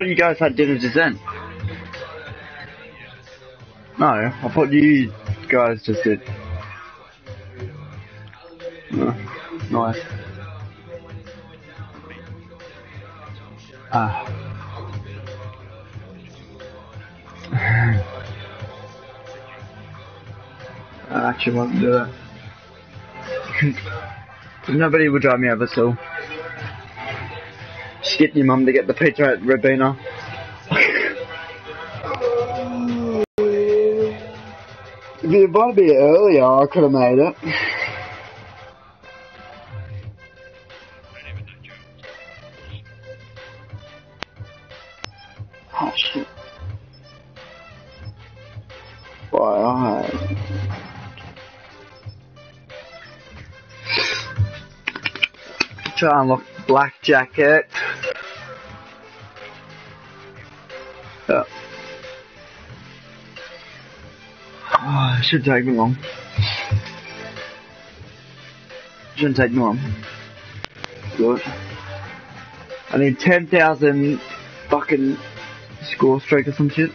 You guys had dinner just then? No, I thought you guys just did. No, nice. Ah. I actually want to do that. Nobody would drive me over, so just get your mum to get the pizza at Rabina. if you invited me earlier, I could have made it. Oh shit. Why try and look black jacket. Yeah. Oh, it should take me long. Shouldn't take me long. Good. I need 10,000 fucking score streak or some shit.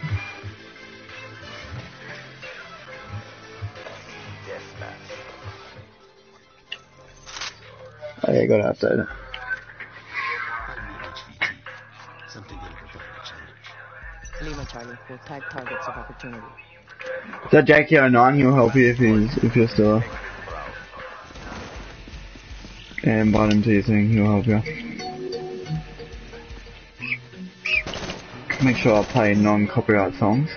Yeah, gotta update it. Lima Charlie will tag targets of opportunity. Is that Jackie09? He'll help you if he's if you're still. And bottom him to your thing. He'll help you. Make sure I play non-copyright songs.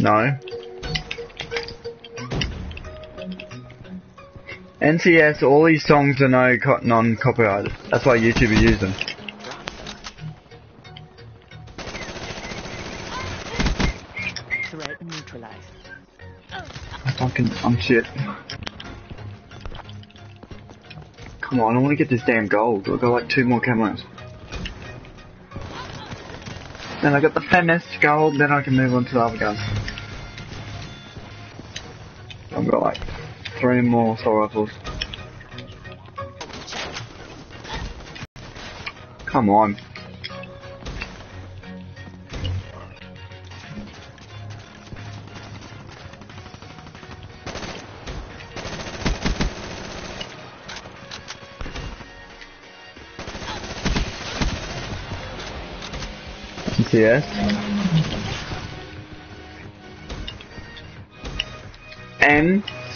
No. NCS, all these songs are no co- non-copyrighted. That's why YouTube use them. Threat neutralized. I fucking, I'm shit. Come on, I want to get this damn gold. I've got like two more camos. Then I got the famous gold, then I can move on to the other guns. Three more assault rifles. Come on.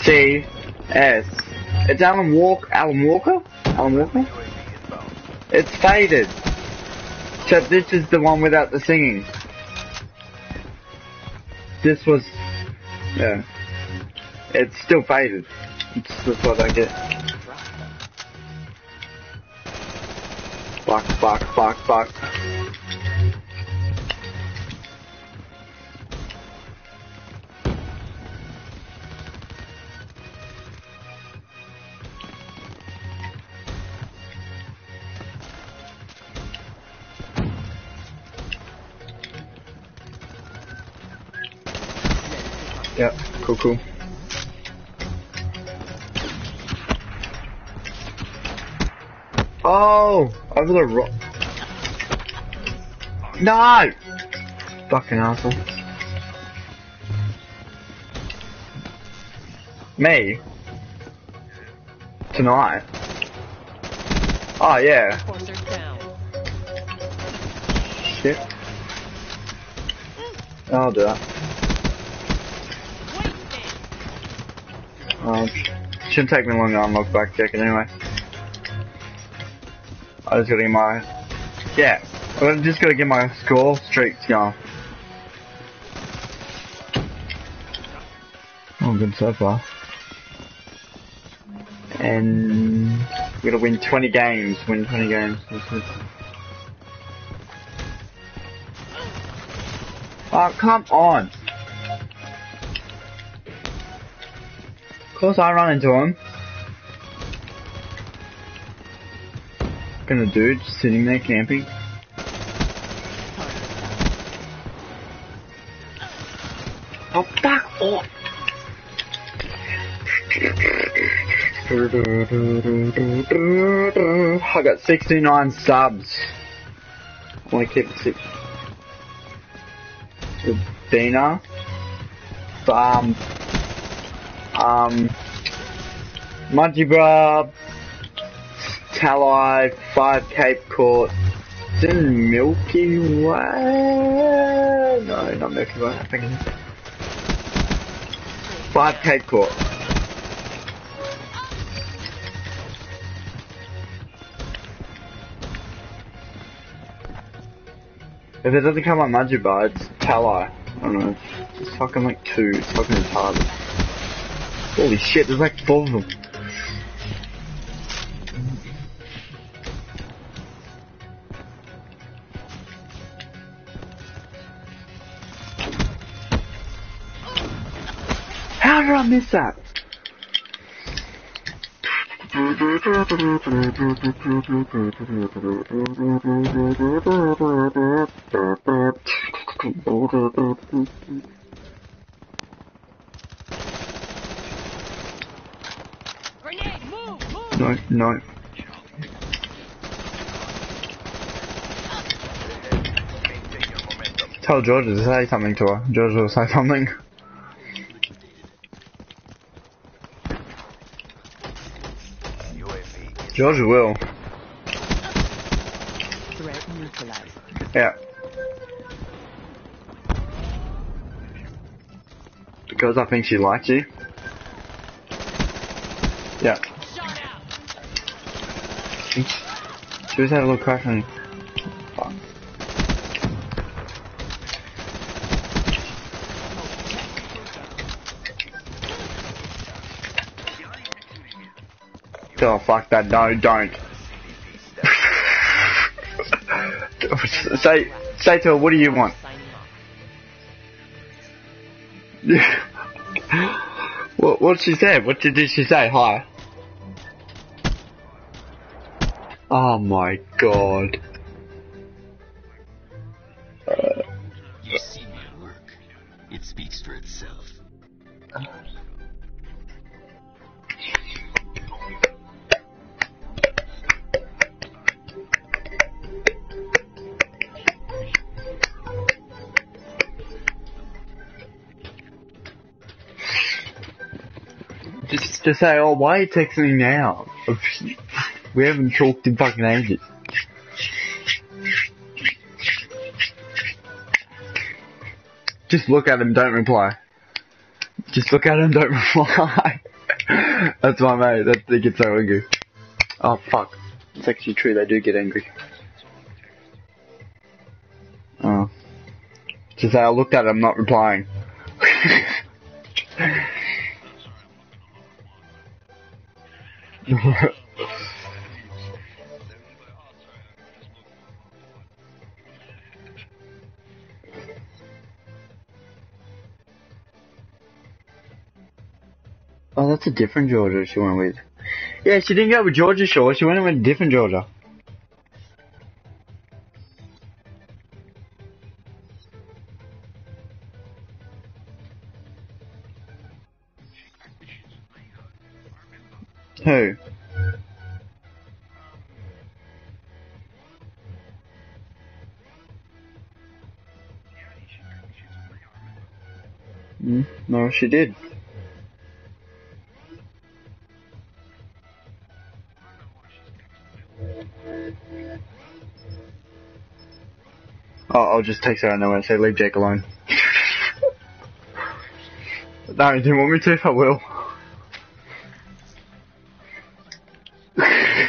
NCS. NCS. It's Alan Walker. Alan Walker? Alan Walker? It's faded. So this is the one without the singing. This was, yeah. It's still faded. It's that's what I get. Fuck, fuck, fuck, fuck. Cool. Oh, over the rock. No! Fucking asshole. Me? Tonight? Oh yeah. Shit. I'll do that. Um, shouldn't take me long to unlock back jacket anyway. I just gotta get my, yeah, I just gotta get my score streaks going. Oh, good so far. And we gotta win 20 games, win 20 games. Oh, come on! Course I run into him. Gonna do just sitting there camping. Oh, fuck off! I got 69 subs. I want to keep it six. So Dina. Um. Um. Brub. Talai. 5 Cape Court. It's in Milky Way. No, not Milky Way. I think it's 5 Cape Court. If it doesn't come on Majiba, it's Talai. I don't know. It's fucking like two. It's fucking retarded. Holy shit, there's like four of them. How did I miss that? No, no. Tell Georgia to say something to her. Georgia will say something. Georgia will. Yeah. Because I think she likes you. Yeah. She, was had a little crush on. Fuck. Oh fuck that, no, don't. say, say to her, what do you want? What, what she said? What did she say? Hi. Oh my god. Uh, You see my work. It speaks for itself. just to say, oh, why are you texting me now? We haven't talked in fucking ages. Just look at him, don't reply. Just look at him, don't reply. That's my mate, that they get so angry. Oh fuck. It's actually true, they do get angry. Oh. Just say I looked at him, not replying. That's a different Georgia she went with. Yeah, she didn't go with Georgia Shore, she went with a different Georgia. Who? Mm, no, she did. Just text her out and then say leave Jake alone. no, you want me to? If I will.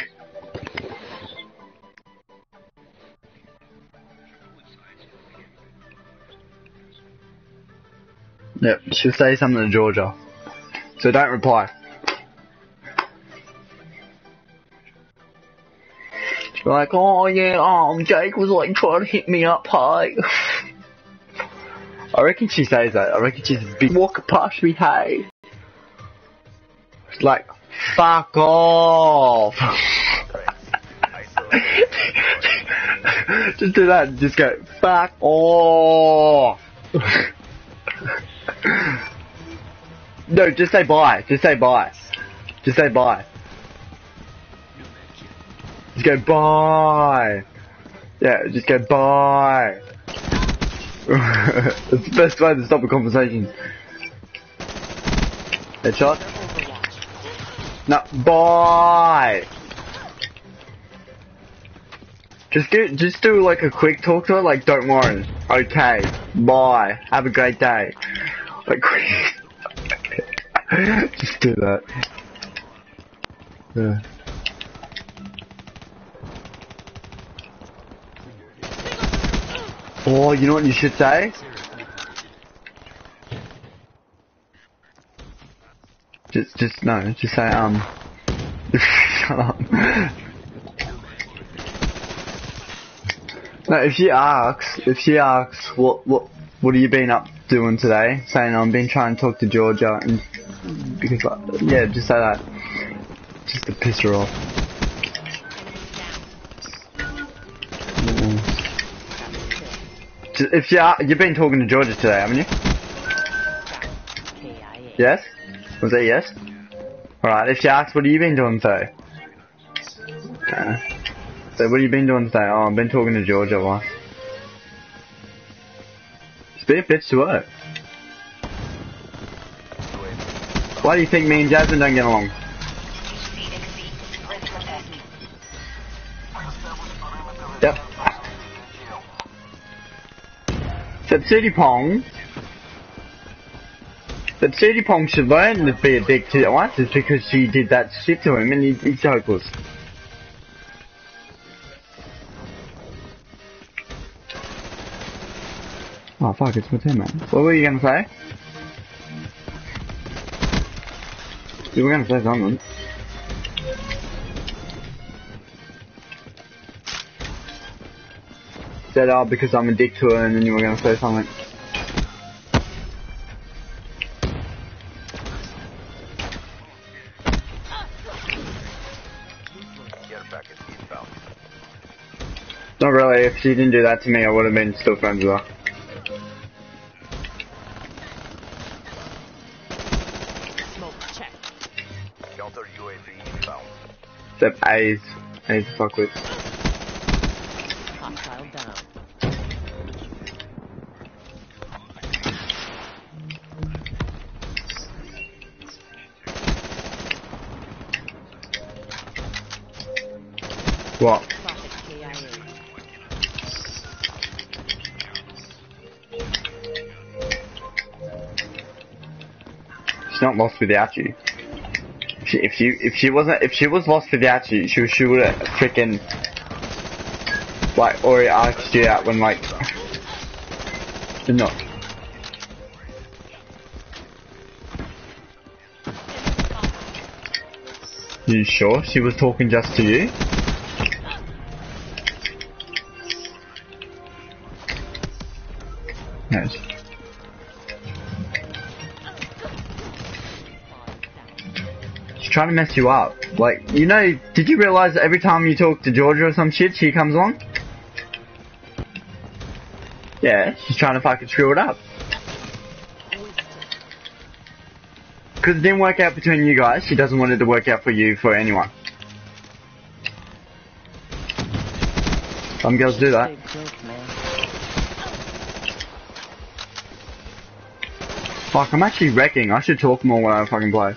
Yep, she'll say something to Georgia. So don't reply. Like, oh yeah, um, Jake was like trying to hit me up, hey. I reckon she says that. I reckon she's a big walk past me, hey. It's like, fuck off. just do that and just go, fuck off. No, just say bye. Just say bye. Just say bye. Go bye. Yeah, just go bye. That's the best way to stop a conversation. Headshot? No, bye. Just do, just do like a quick talk to her, like don't worry. Okay, bye. Have a great day. Like quick. just do that. Yeah. Oh, you know what you should say? Just, just no. Just say um. Shut up. No, if she asks, if she asks, what, what, what have you been up doing today? Saying I've been trying to talk to Georgia, and because, like, yeah, just say that, just to piss her off. If she, a- you've been talking to Georgia today, haven't you? Yes? Was that yes? Alright, if she asks, what have you been doing today? Okay. So what have you been doing today? Oh, I've been talking to Georgia, why? Just be a bitch to her. Why do you think me and Jasmine don't get along? Pong that City Pong should learn to be a dick to Isis because she did that shit to him and he, he's hopeless. Oh fuck, it's my teammate. What were you gonna say? You were gonna say something. Said, oh, because I'm a dick to her and then you were gonna say something. Not really, if she didn't do that to me I would have been still friends with her. Smoke check. Counter UAV inbound. Except A's. A's to without you. If she, if she, if she wasn't, if she was lost without you, she, she would have freaking, like, already asked you out when, like, no. You sure she was talking just to you? Trying to mess you up. Like, you know, did you realize that every time you talk to Georgia or some shit, she comes along? Yeah, she's trying to fucking screw it up. Because it didn't work out between you guys, she doesn't want it to work out for you, for anyone. Some girls do that. Fuck, I'm actually wrecking. I should talk more when I fucking play.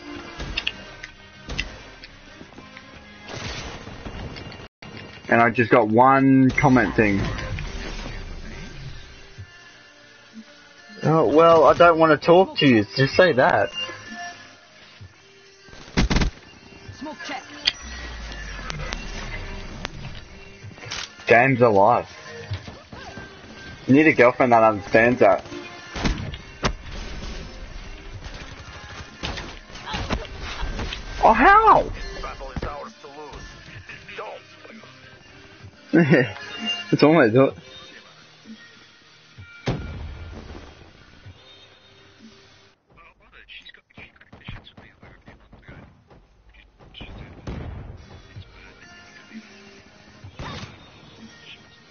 And I just got one comment thing. Oh, well, I don't want to talk to you. Just say that. Smoke check. Game's alive. You need a girlfriend that understands that. Oh, how? 从来就。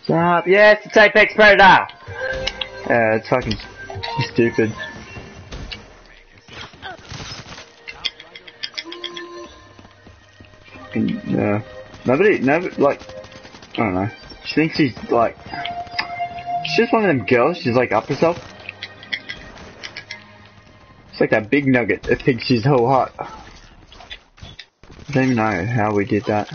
Stop! Yes, it's Apex Predator! Uh, it's fucking stupid. Fucking, uh, nobody, nobody, like, I don't know. She thinks she's like, she's just one of them girls. She's like up herself. It's like that big nugget that thinks she's so hot. I don't even know how we did that.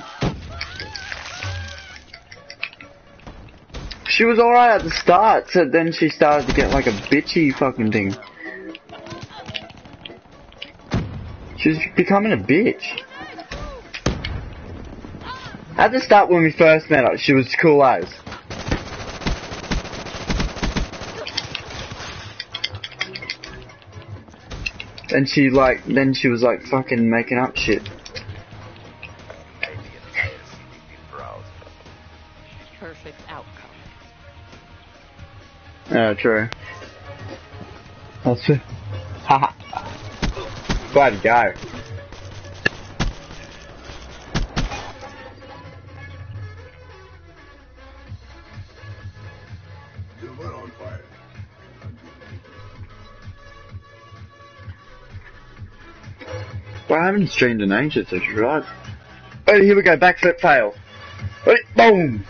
She was alright at the start, so then she started to get like a bitchy fucking thing. She's becoming a bitch. At the start when we first met her, she was cool as. Then she like, then she was like fucking making up shit. Browse. Perfect outcome. Yeah, true. That's it. Haha. Glad to go. Haven't streamed in ages, you're right. Oh, here we go, backflip fail. Boom!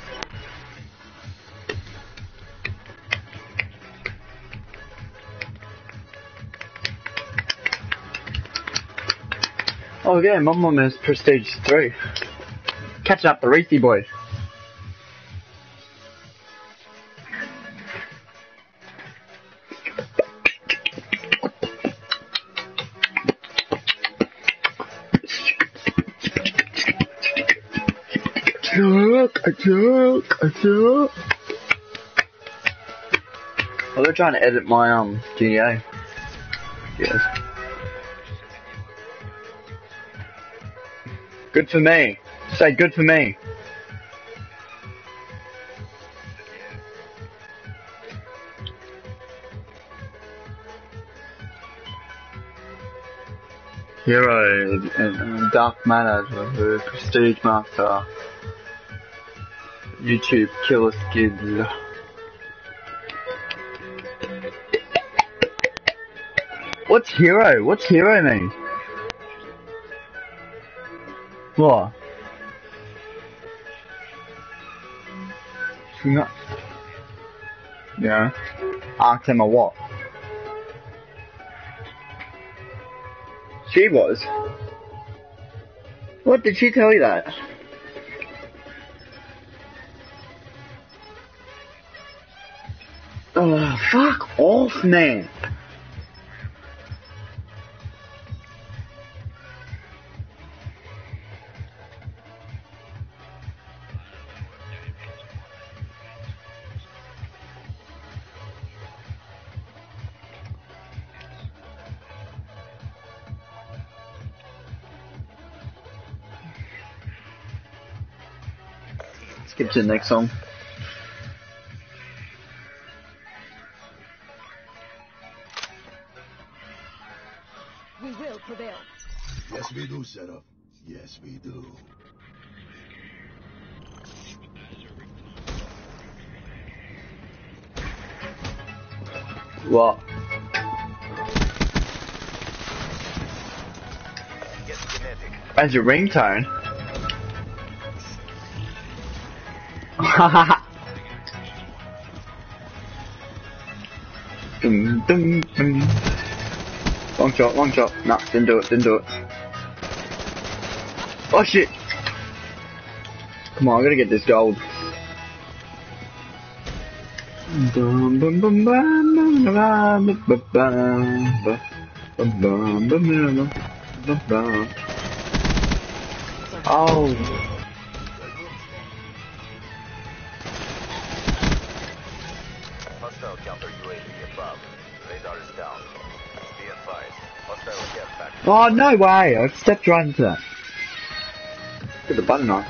Oh yeah, my mum is Prestige 3. Catch up the Reethi Joke, a joke, a joke. They're trying to edit my um GA. Yes. Good for me. Say good for me. Hero and Dark the Prestige Master, YouTube Killer Skid. What's hero? What's hero mean? What? No. Yeah. Asked him a what? She was. What did she tell you that? Oh, fuck off, man. Skip to the next song. As your ringtone? dum, dum, dum. Long shot, long shot. Nah, didn't do it, didn't do it. Oh shit! Come on, I gotta get this gold. Bum, bum, bum, bum, bum, bum, bum, bum, bum, bum, bum, bum, bum, bum. Oh. Hostile counter UAV above. Radar is down. Be advised. Hostile gas back. Oh, no way! I stepped right into that. Put the button on.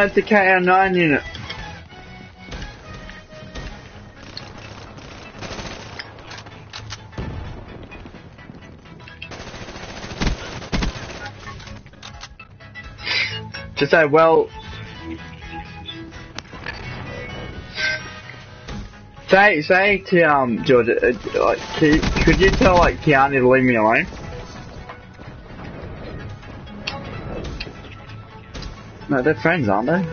realize the KR9 unit. To say, well, say, say to um George, uh, could you tell like Keanu to leave me alone? No, they're friends, aren't they?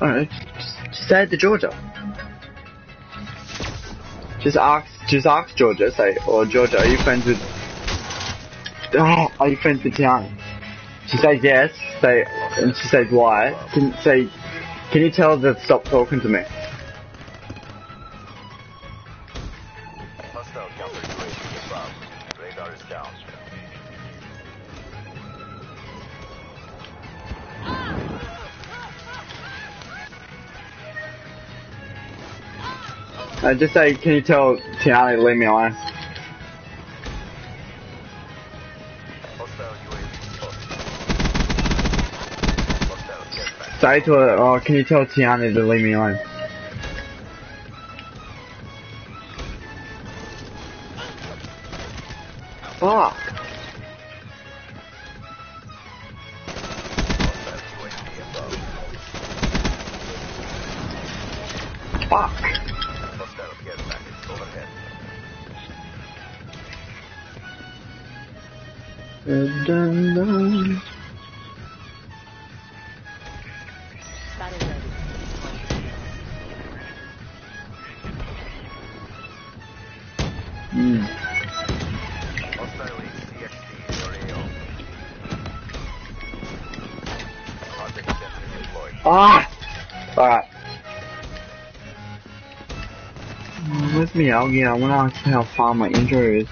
Alright, just, just say it to Georgia. Just ask, just ask Georgia. Say, or Georgia, are you friends with? Oh, are you friends with Tiana? She says yes. Say, and she says why. Can say, can you tell her to stop talking to me? Uh, just say, can you tell Tiana to leave me alone? Say to her, oh, can you tell Tiana to leave me alone? Yeah, I wanna see how far my injury is.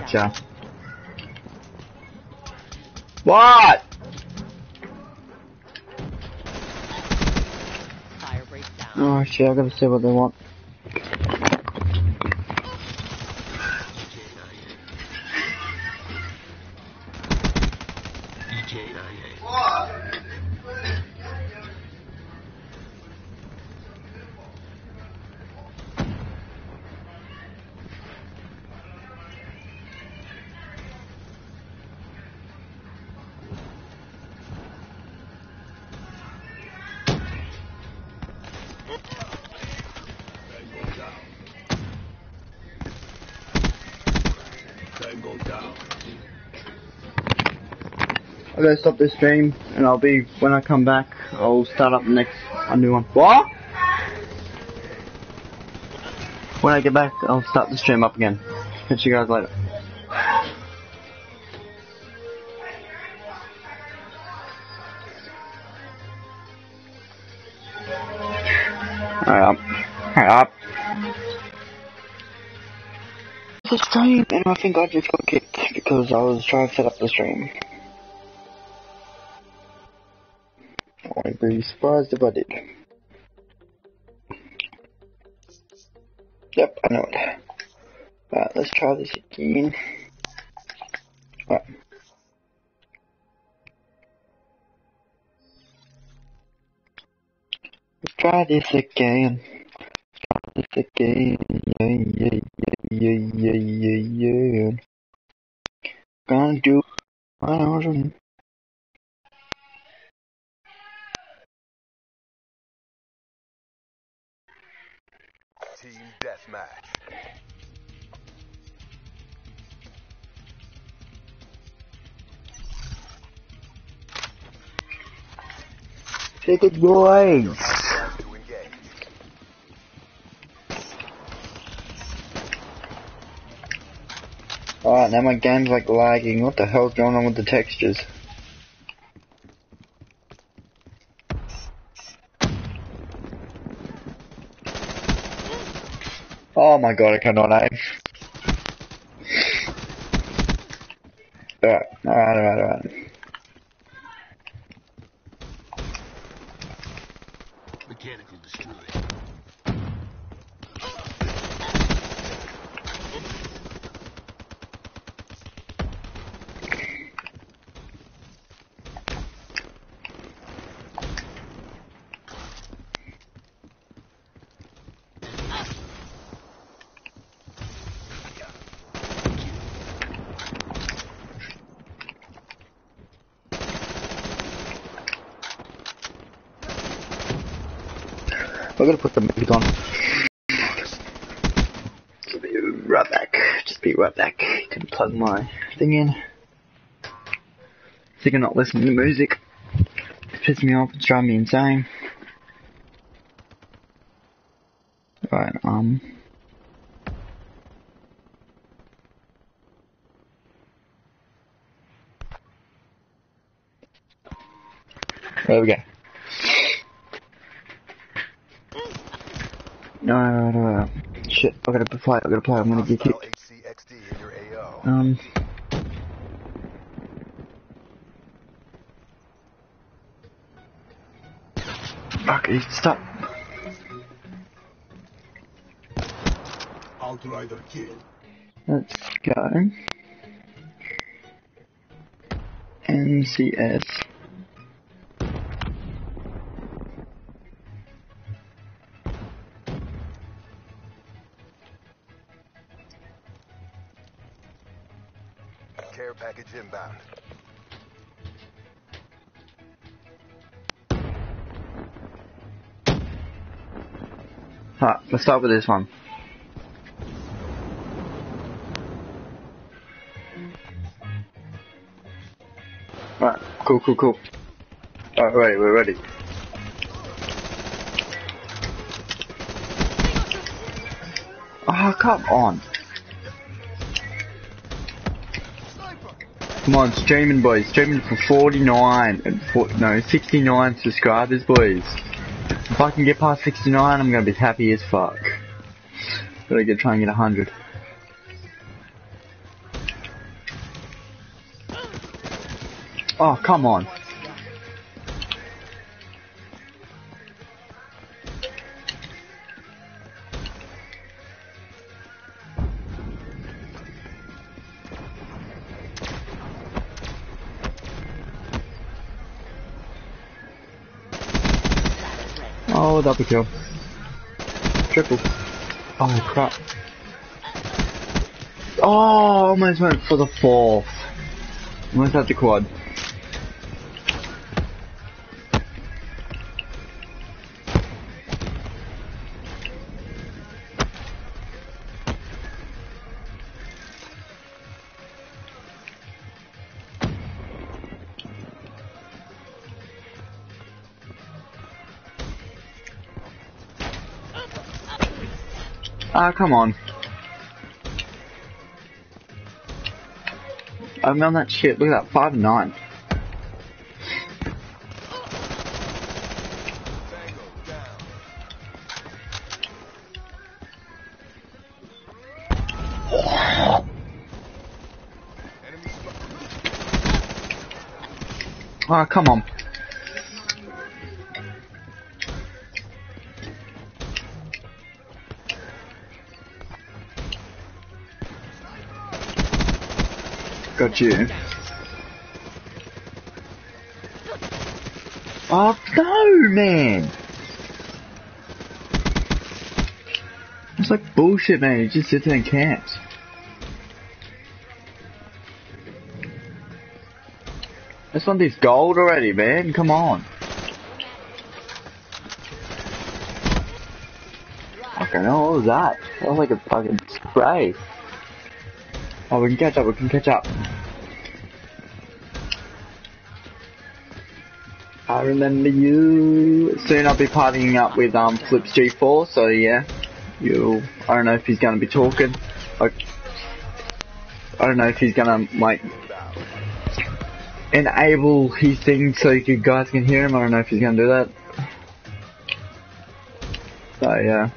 Gotcha. What? Fire rate down. Oh shit, I gotta see what they want. I gotta stop this stream, and I'll be when I come back. I'll start up the next a new one. What? When I get back, I'll start the stream up again. Catch you guys later. Hurry up. Hurry up. The stream, and I think I just got kicked because I was trying to set up the stream. respawn divided. Yep, I know it. Alright, let's try this again. Right, Let's try this again. Let's try this again. Yeah, yeah, yeah, yeah, yeah, yeah, yeah. Gonna do 100. Ticket boys! Alright, now my game's like lagging. What the hell's going on with the textures? Oh my god, I cannot aim. Alright, alright, alright, alright. Mechanical destroyed. I'm gonna put the music on. Just be right back. Just be right back. Gonna plug my thing in. Sick of not listening to music. It's pissing me off. It's driving me insane. Right, um. There we go. No, no, no, no. Shit, I gotta play, I gotta play, I'm gonna get kicked. HCXD in your AO. Um. Fuck, he- stop. Outrider kill. Let's go. NCS. Start with this one. Alright, cool, cool, cool. Alright, ready, we're ready. Ah, come on. Come on, streaming boys, streaming for 49, and no, 69 subscribers boys. If I can get past 69, I'm gonna be happy as fuck. Gotta get, try and get 100. Oh, come on. Double kill. Triple. Oh, crap. Oh, almost went for the fourth. Almost had the quad. Ah, come on. I'm on that shit. Look at that, five and nine. Ah, come on. Got you. Oh no, man! It's like bullshit, man. You just sit there and camps. I just want this gold already, man. Come on. Fucking hell, what was that? That was like a fucking spray. Oh, we can catch up, we can catch up. Remember you. Soon I'll be partying up with um Flips G4, so yeah. You'll, I don't know if he's gonna be talking. Like, I don't know if he's gonna, like, enable his thing so you guys can hear him. I don't know if he's gonna do that. So yeah.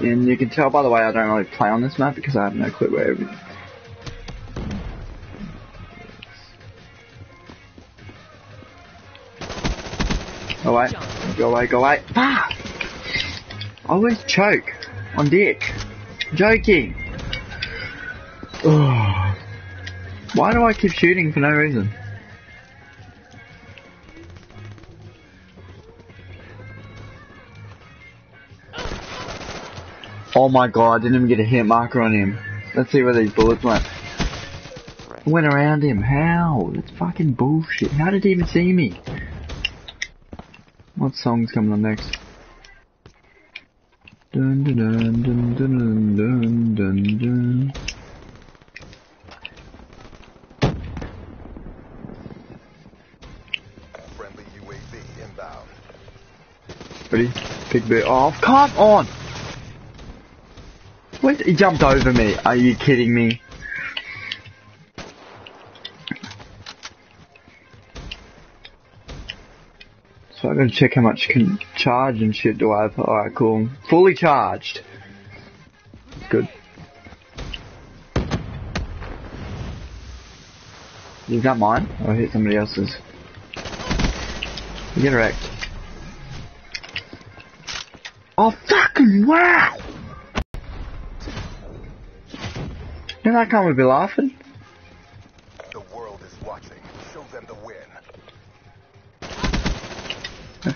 And you can tell by the way I don't really play on this map because I have no clue where everything. Go away, go away. Fuck! I always choke on dick. Joking. Ugh. Why do I keep shooting for no reason? Oh my god, I didn't even get a hit marker on him. Let's see where these bullets went. Went around him. How? That's fucking bullshit. How did he even see me? What song's coming on next? Dun dun dun dun dun dun dun dun. Friendly UAV inbound. Ready? Pick bit off. Come on! Wait, he jumped over me. Are you kidding me? Gotta check how much can charge and shit do I have. Alright, cool. Fully charged. Good. Is that mine? Or I hit somebody else's? Get wrecked. Oh fucking wow! Know that can't be laughing?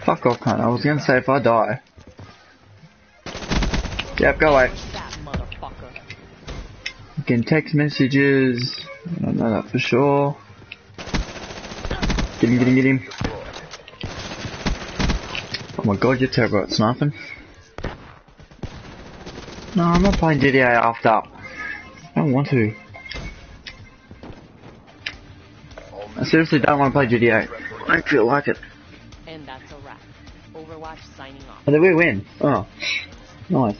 Fuck off, cunt. I was gonna say if I die. Yep, go away. Getting text messages. I don't know that for sure. Get him, get him, get him. Oh my god, you're terrible at sniping. No, I'm not playing GTA after. I don't want to. I seriously don't want to play GTA. I don't feel like it. Oh, did we win? Oh, nice.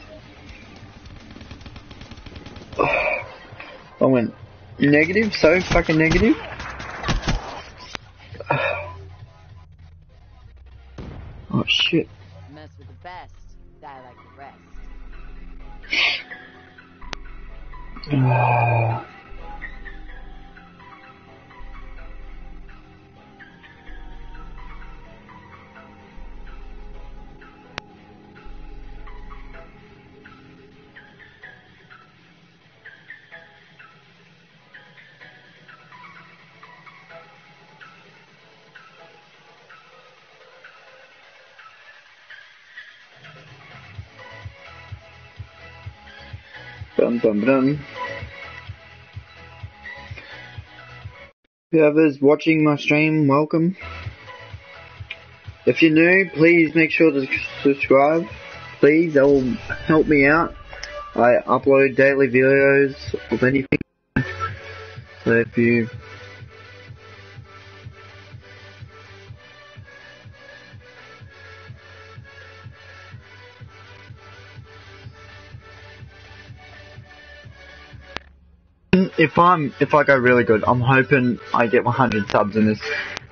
I went negative, so fucking negative. Oh shit. Mess with the best, die like the rest. Ah. Dum. Whoever's watching my stream, welcome. If you're new, please make sure to subscribe. Please, that will help me out. I upload daily videos of anything. So if you if I'm if I go really good, I'm hoping I get 100 subs in this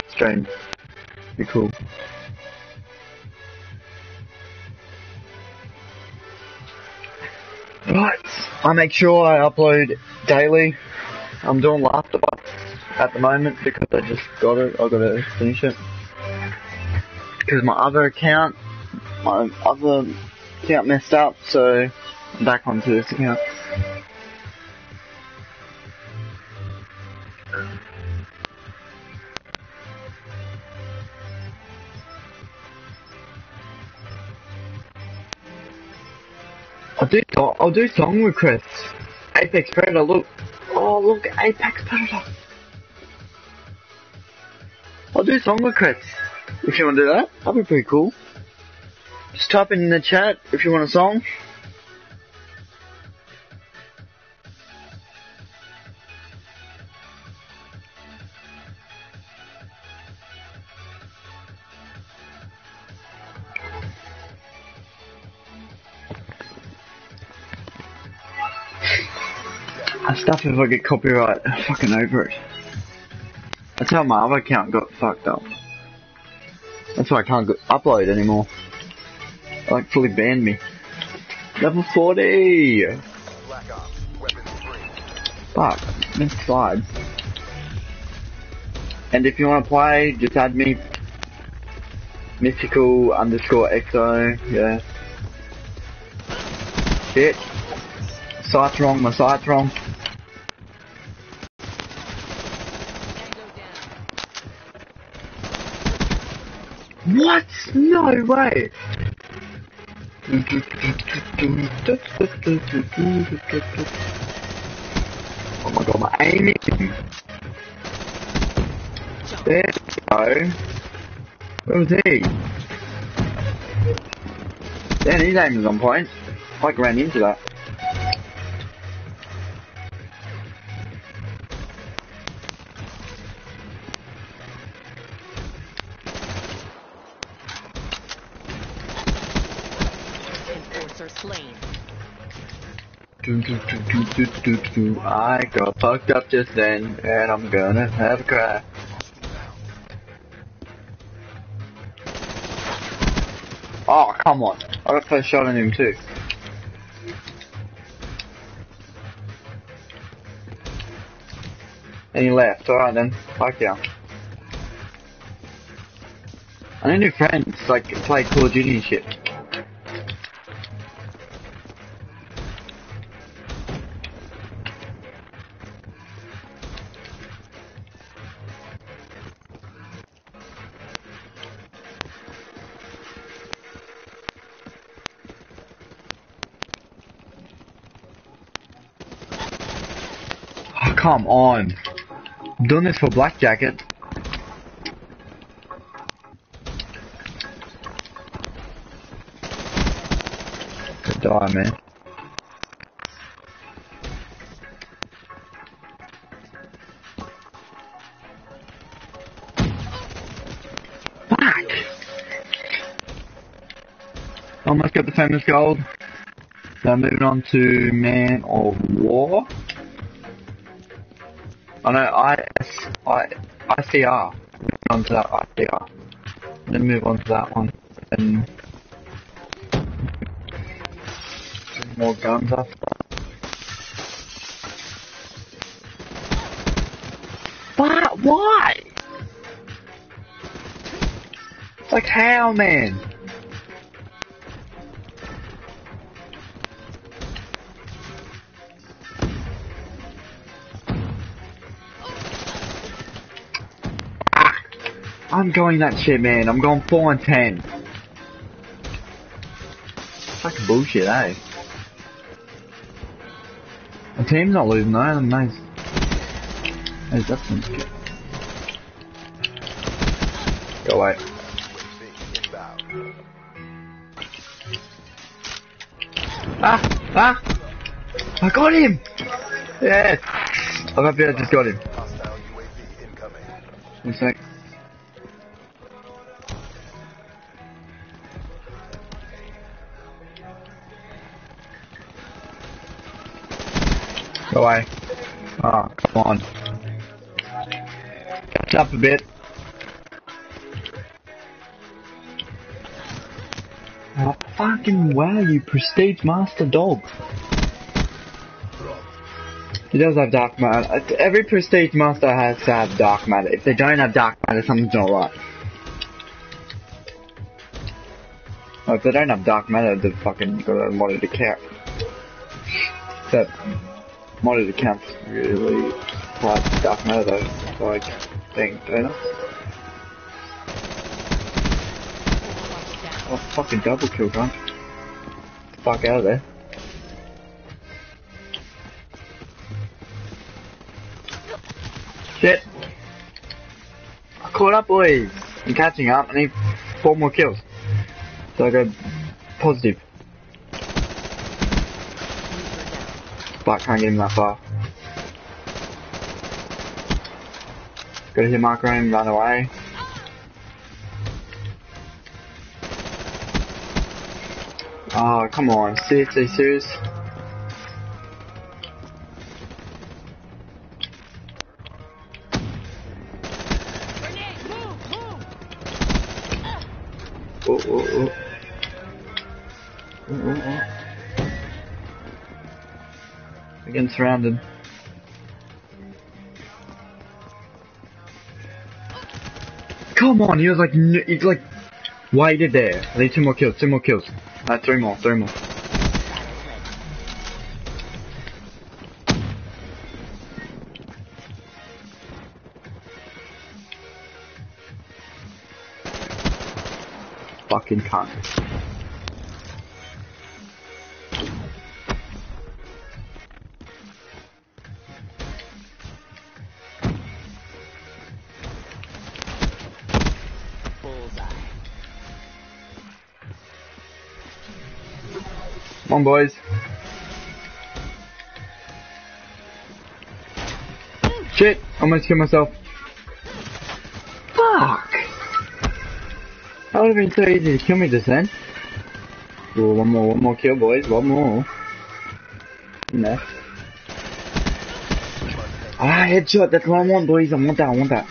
stream. Be cool. Right, I make sure I upload daily. I'm doing laughter at the moment because I just got it. I gotta finish it because my other account, my other account messed up, so I'm back onto this account. I'll do I'll do song requests. Apex Predator, look. Oh look, Apex Predator. I'll do song requests. If you want to do that, that'd be pretty cool. Just type in the chat if you want a song. If I get copyright. I'm fucking over it. That's how my other account got fucked up. That's why I can't upload anymore. Like fully banned me. Level 40! Black Ops. Weapons free. Fuck, next slide. And if you want to play, just add me Mythical underscore exo, yeah. Shit. Site's wrong, my site's wrong. What? No way! Oh my god, my aiming! There we go. Where was he? Then his aim was on point. I ran into that. I got fucked up just then, and I'm gonna have a cry. Oh, come on. I got first shot on him too. And he left. Alright then. Fuck yeah. I need new friends, like, play Call of Duty and shit. Come on. Doing this for Black Jacket. Could die, man. Fuck! Almost got the famous gold. Now moving on to Man of War. Oh no, I, I, ICR. Move on to that ICR. Then move on to that one. And more guns after that. But why? It's like how, man? I'm going that shit, man. I'm going 4 and 10. Fucking bullshit, eh? The team's not losing though, nice. Hey, that sounds good. Go away. Ah! Ah! I got him! Yes! I'm happy I just got him. One sec. Up a bit. Fucking wow, you prestige master dog. He does have dark matter. Every prestige master has to have dark matter. If they don't have dark matter, something's not right. If they don't have dark matter, the fucking got a monitor count. That monitor counts really quite dark matter though. Like know. Oh, fucking double kill, drunk. Fuck out of there. Shit. I caught up, boys. I'm catching up. I need four more kills. So I go positive. But can't get him that far. Got to hit marker him, run away. Oh, come on. Seriously, serious? Oh, oh, oh. Oh, oh, oh. oh. We're getting surrounded. Come on, he was like, he's like, waited there. I need two more kills, two more kills. Uh, three more, three more. Fucking cunt. On, boys. Shit, almost killed myself. Fuck! That would have been so easy to kill me just then. Ooh, one more, one more kill, boys, one more. No. Ah, headshot, that's what I want, boys. I want that, I want that.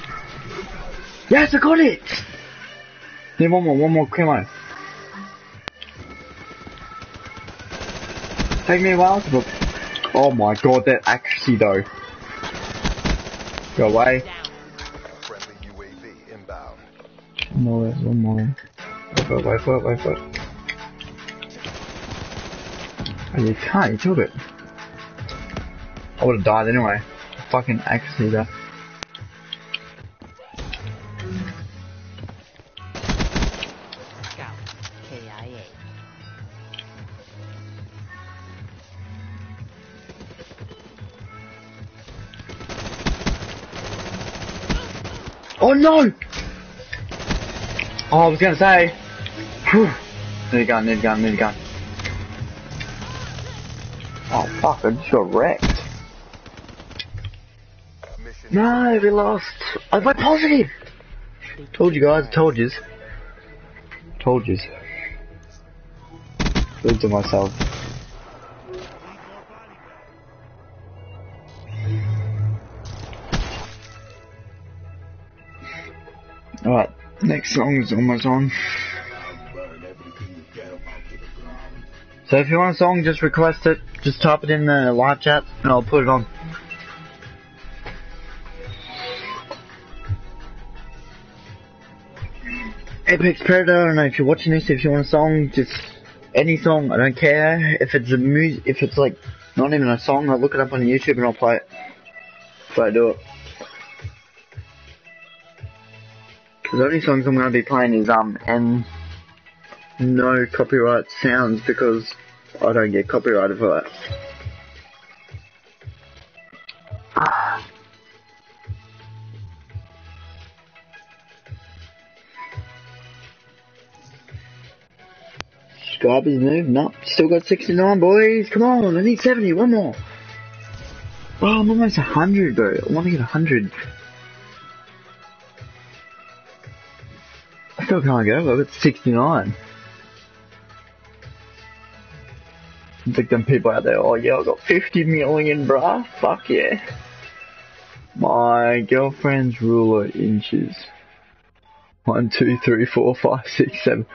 Yes, I got it! Need one more, one more, come on. Take me a while to. Oh my god, that accuracy though. Go away. Friendly UAV inbound. One more, one more. Wait for it, wait for it, wait for it. Oh, you can't, you took it. I would have died anyway. Fucking accuracy there. No! Oh, I was gonna say. Whew. Need a gun, need a gun, need a gun. Oh fuck, I just got wrecked. Mission No, we lost. I went positive! Told you guys, told yous. Told yous. Lied to myself. Next song is almost on. So if you want a song, just request it. Just type it in the live chat and I'll put it on. Apex Predator, I don't know if you're watching this, if you want a song, just any song, I don't care. If it's a music, if it's like not even a song, I'll look it up on YouTube and I'll play it. If I do it. The only songs I'm gonna be playing is, um, and no copyright sounds because I don't get copyrighted for that. Scarby's moved. Nope. Still got 69, boys. Come on. I need 70. One more. Oh, I'm almost 100, bro. I want to get 100. Still can't go. I've got 69. It's like them people out there, oh yeah, I got 50 million, bruh. Fuck yeah. My girlfriend's ruler inches. One, two, three, four, five, six, seven.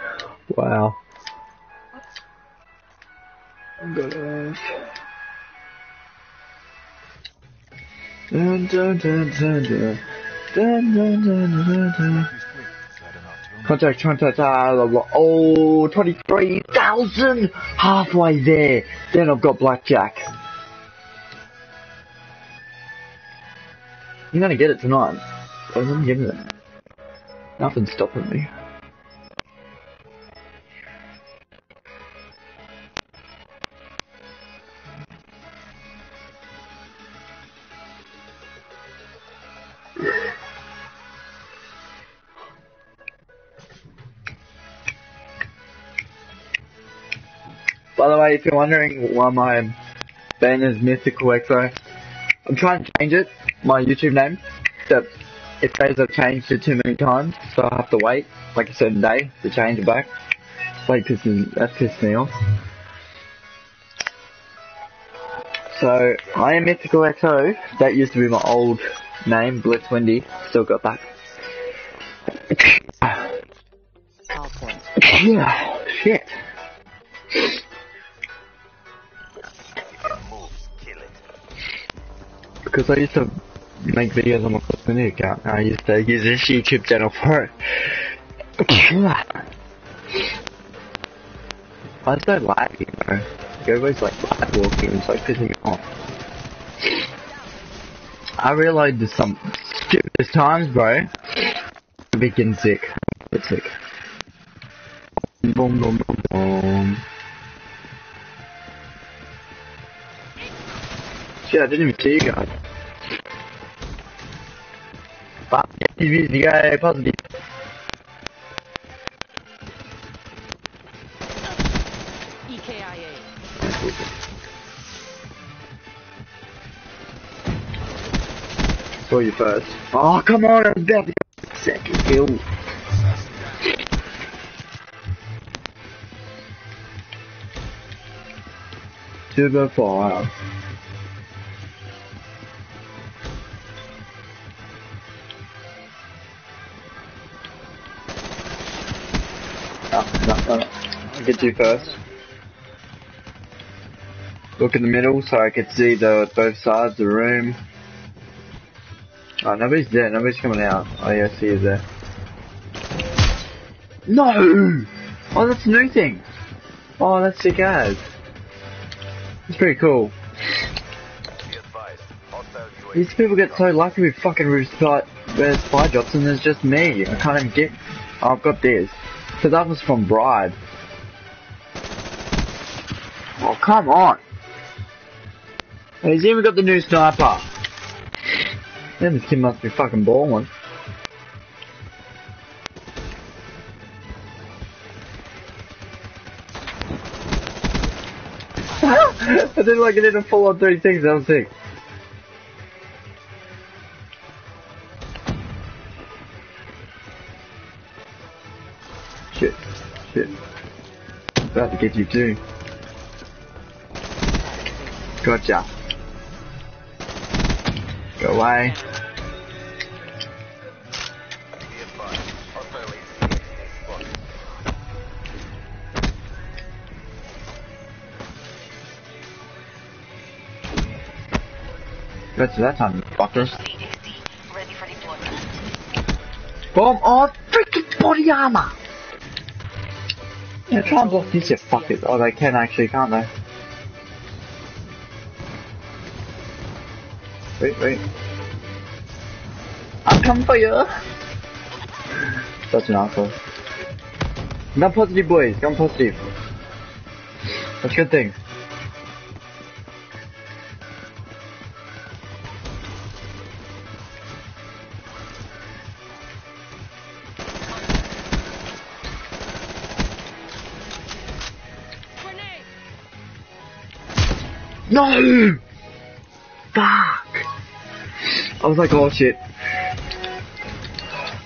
Wow. Good earth. Dun dun dun dun dun. Dun dun dun dun dun. Contact, contact, uh, oh, 23,000! Halfway there. Then I've got blackjack. I'm gonna get it tonight. I'm gonna it. Nothing's stopping me. Way, if you're wondering why my band is Mythical XO, I'm trying to change it, my YouTube name, but it says I've changed it too many times, so I have to wait, like a certain day, to change it back. Like, piss me, that pissed me off. So, I am Mythical XO, that used to be my old name, Blitz Windy, still got that. Yeah, shit. Because I used to make videos on my Xfinity account. And I used to use this YouTube channel for it. I was so laggy, bro. Like, everybody's like lag walking, it's like pissing me off. I realized there's some stupidest times, bro. I'm getting sick. Get sick. Boom, boom, boom. I didn't even see you guys. TV, you guys positive. Saw you first. Oh, come on, I was about to get second kill. Turbo fire. Get you first. Look in the middle so I can see the both sides of the room. Oh, nobody's there. Nobody's coming out. Oh, yeah, I see you there. No! Oh, that's a new thing. Oh, that's sick as. It's pretty cool. These people get so lucky with fucking roof spy, uh, spy drops and there's just me. I can't even get... Oh, I've got this. So that was from Bride. Come on. He's even got the new sniper. Then this kid must be fucking balling. I did like it in a full on 36, that was sick. Shit, shit. About to get you too. Gotcha. Go away. Gotcha that time, fuckers. Bomb on freaking body armor! Yeah, try and block this, you fuckers. Oh, they can actually, can't they? Wait, wait. I'm coming for you! Such an asshole. Not positive, boys. Come positive. That's a good thing. No! I was like, oh shit.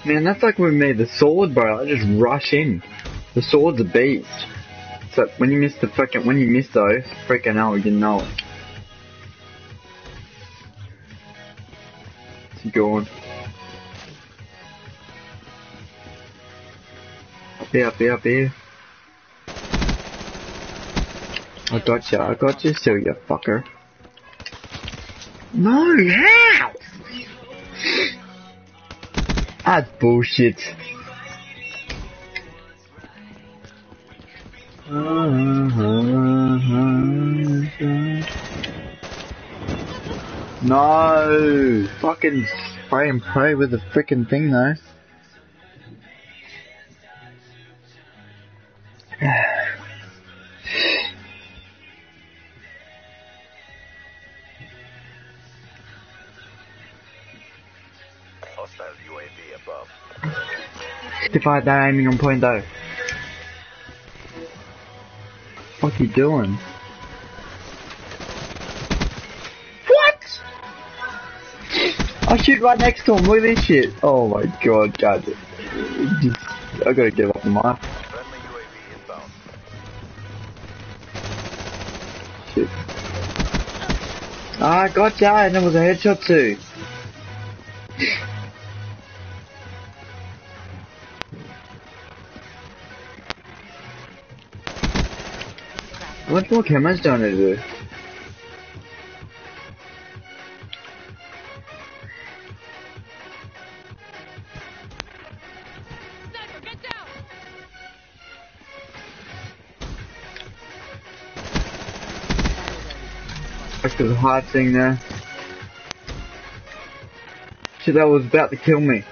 Man, that's like when we made the sword, bro. I just rush in. The sword's a beast. So when you miss the fucking, when you miss though, freaking hell, you know it. He going? Up up up here. I got you, I got you still, you fucker. No, how? That's bullshit. No, fucking spray and pray with the freaking thing though. 65 that aiming on point though. What you doing? What? I shoot right next to him, look at this shit. Oh my god, god. I gotta give up my shit. Ah, gotcha, and it was a headshot too. What Pokemon's down is this? Back to the hard thing there. Shit, that was about to kill me.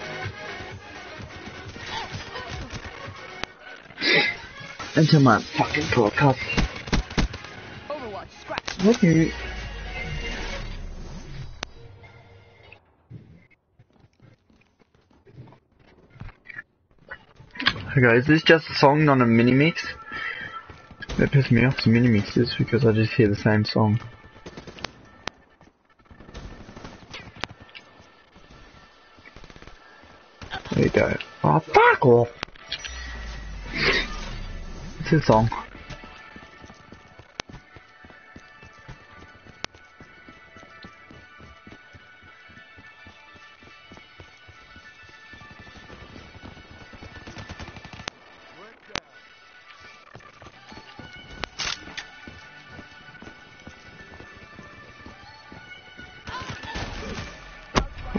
Into my fucking poor cup. Okay, is this just a song, not a mini mix? That pisses me off, the mini mixes, because I just hear the same song. There you go. Oh, fuck off! It's a song.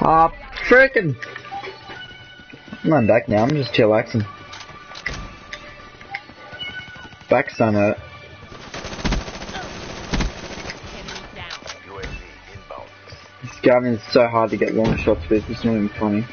Ah, frickin'! I'm not back now, I'm just chillaxing. Back's on it. UAV. This gun is so hard to get long shots with, it's not even funny.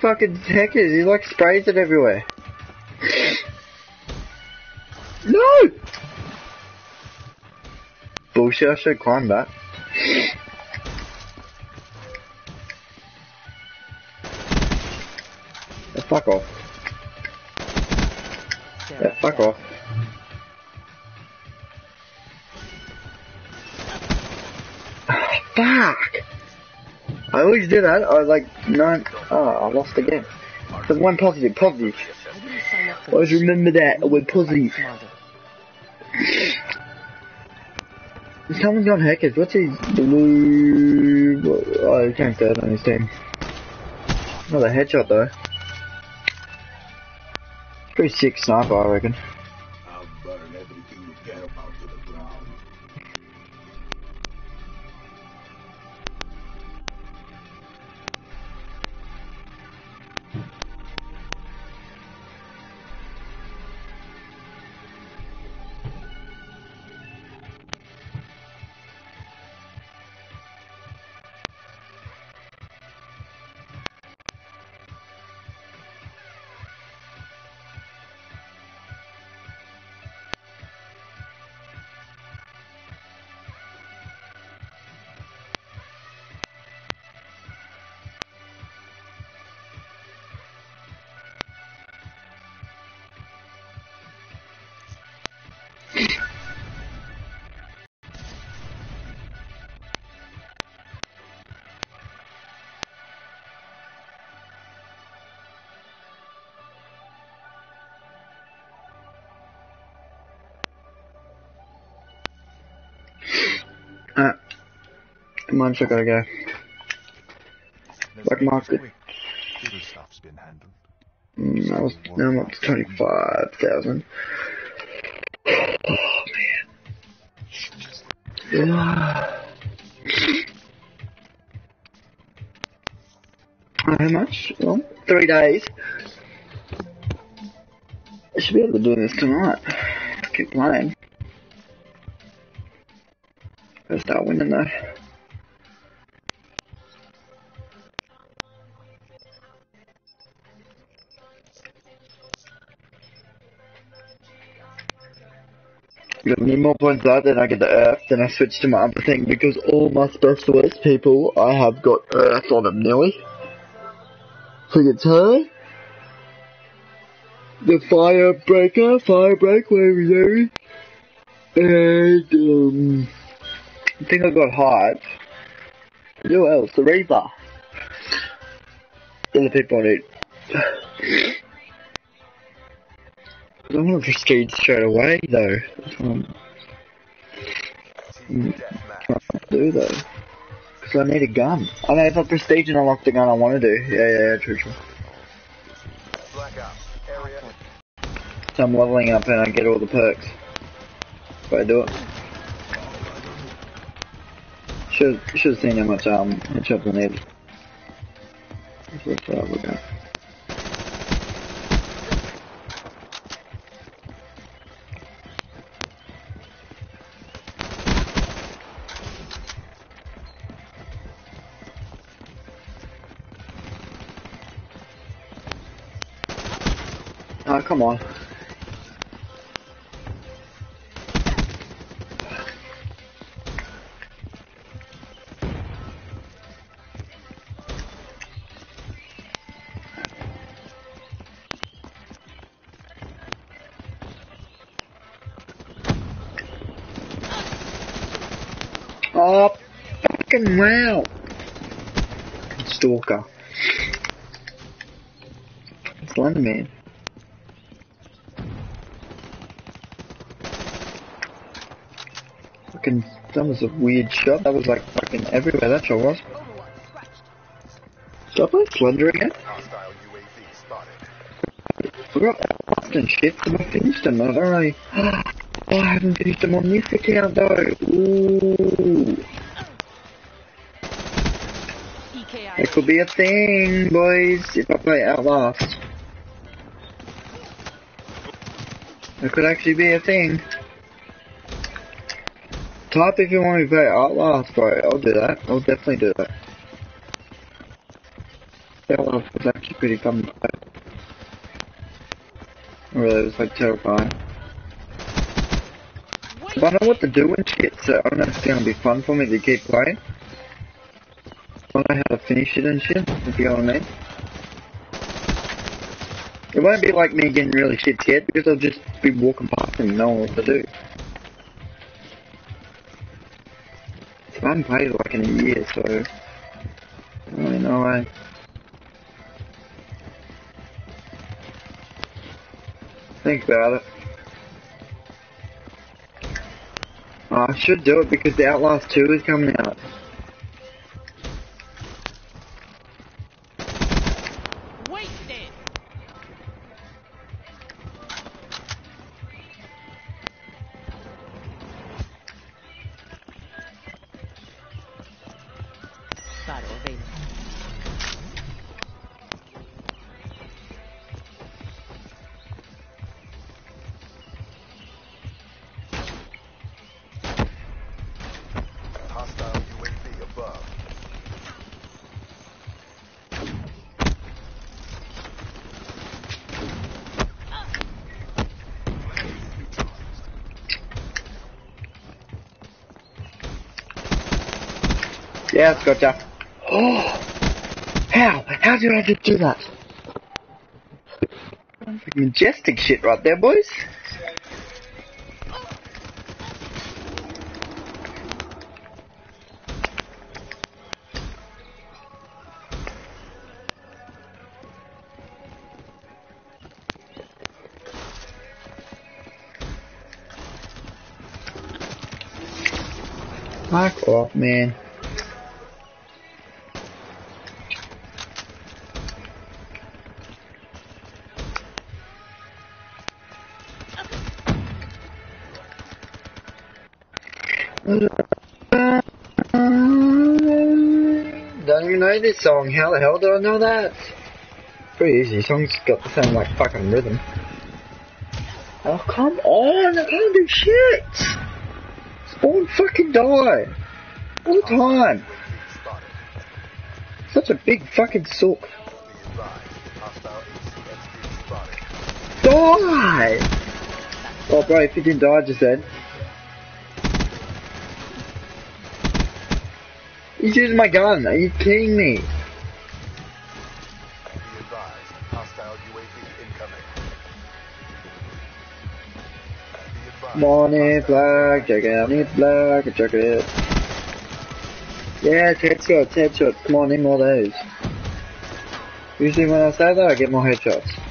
Fucking heckers, he like sprays it everywhere. No! Bullshit, I should climb that. Yeah, fuck off. Yeah, fuck off. fuck! I always do that. I like, no, oh, I lost again. There's one positive, positive. Always remember that, we're positive. Someone's got hackers. What's his blue? Oh, he can't third on his team. Another headshot though. Pretty sick sniper, I reckon. Come on, I gotta go. Black market. Mm, I was, now I'm up to 25,000. Oh, man. Uh, How much? Well, three days. I should be able to do this tonight. Keep playing. Gotta start winning though. Got any more points out, then I get the Earth, then I switch to my other thing because all my specialist people, I have got Earth on them nearly. So it's her, the Firebreaker, Firebreak, whatever is, and um, I think I got Hype. Who else? The Reaper. The people on need. I want to prestige straight away though. Deathmatch. trying to do though. Because I need a gun. I mean, if I prestige and unlock the gun I want to do. Yeah, yeah, yeah, true, true. So I'm leveling up and I get all the perks. If I do it. Should should have seen how much um headshots I need. Let's look. Oh, come on. Oh, fucking wow. Stalker. Slenderman. Fucking, that was a weird shot. That was like fucking everywhere, that shot was. Stop it, Slender again. hostile UAV spotted. Forgot fucking shit, but I finished them, I don't really... Oh, I haven't finished them on this account though. Ooh. It could be a thing, boys, if I play Outlast. It could actually be a thing. Type if you want me to play Outlast, bro. I'll do that. I'll definitely do that. Outlast was actually pretty fun. Really, it was like terrifying. If I know what to do and shit, so I don't know if it's gonna be fun for me to keep playing. I don't know how to finish it and shit, if you know what I mean. It won't be like me getting really shit scared because I'll just be walking past and knowing what to do. I haven't played it like in a year, so I don't really know I think about it. Oh, I should do it because the Outlast 2 is coming out. Yes, gotcha. Oh! How? How did I just do that? Like majestic shit right there, boys. Fuck off, man. Know this song. How the hell do I know that? Pretty easy. Song's got the same like fucking rhythm. Oh come on! I can't do shit. Spawn fucking die all the time. Such a big fucking sook. Die! Oh, bro, if you didn't die just then. He's using my gun. Are you kidding me? Be advised. Hostile UAV incoming. Be advised. Come on in, black, check it out, need black, check it. Yeah, headshots, headshots. Come on, need more of those. Usually when I say that, I get more headshots.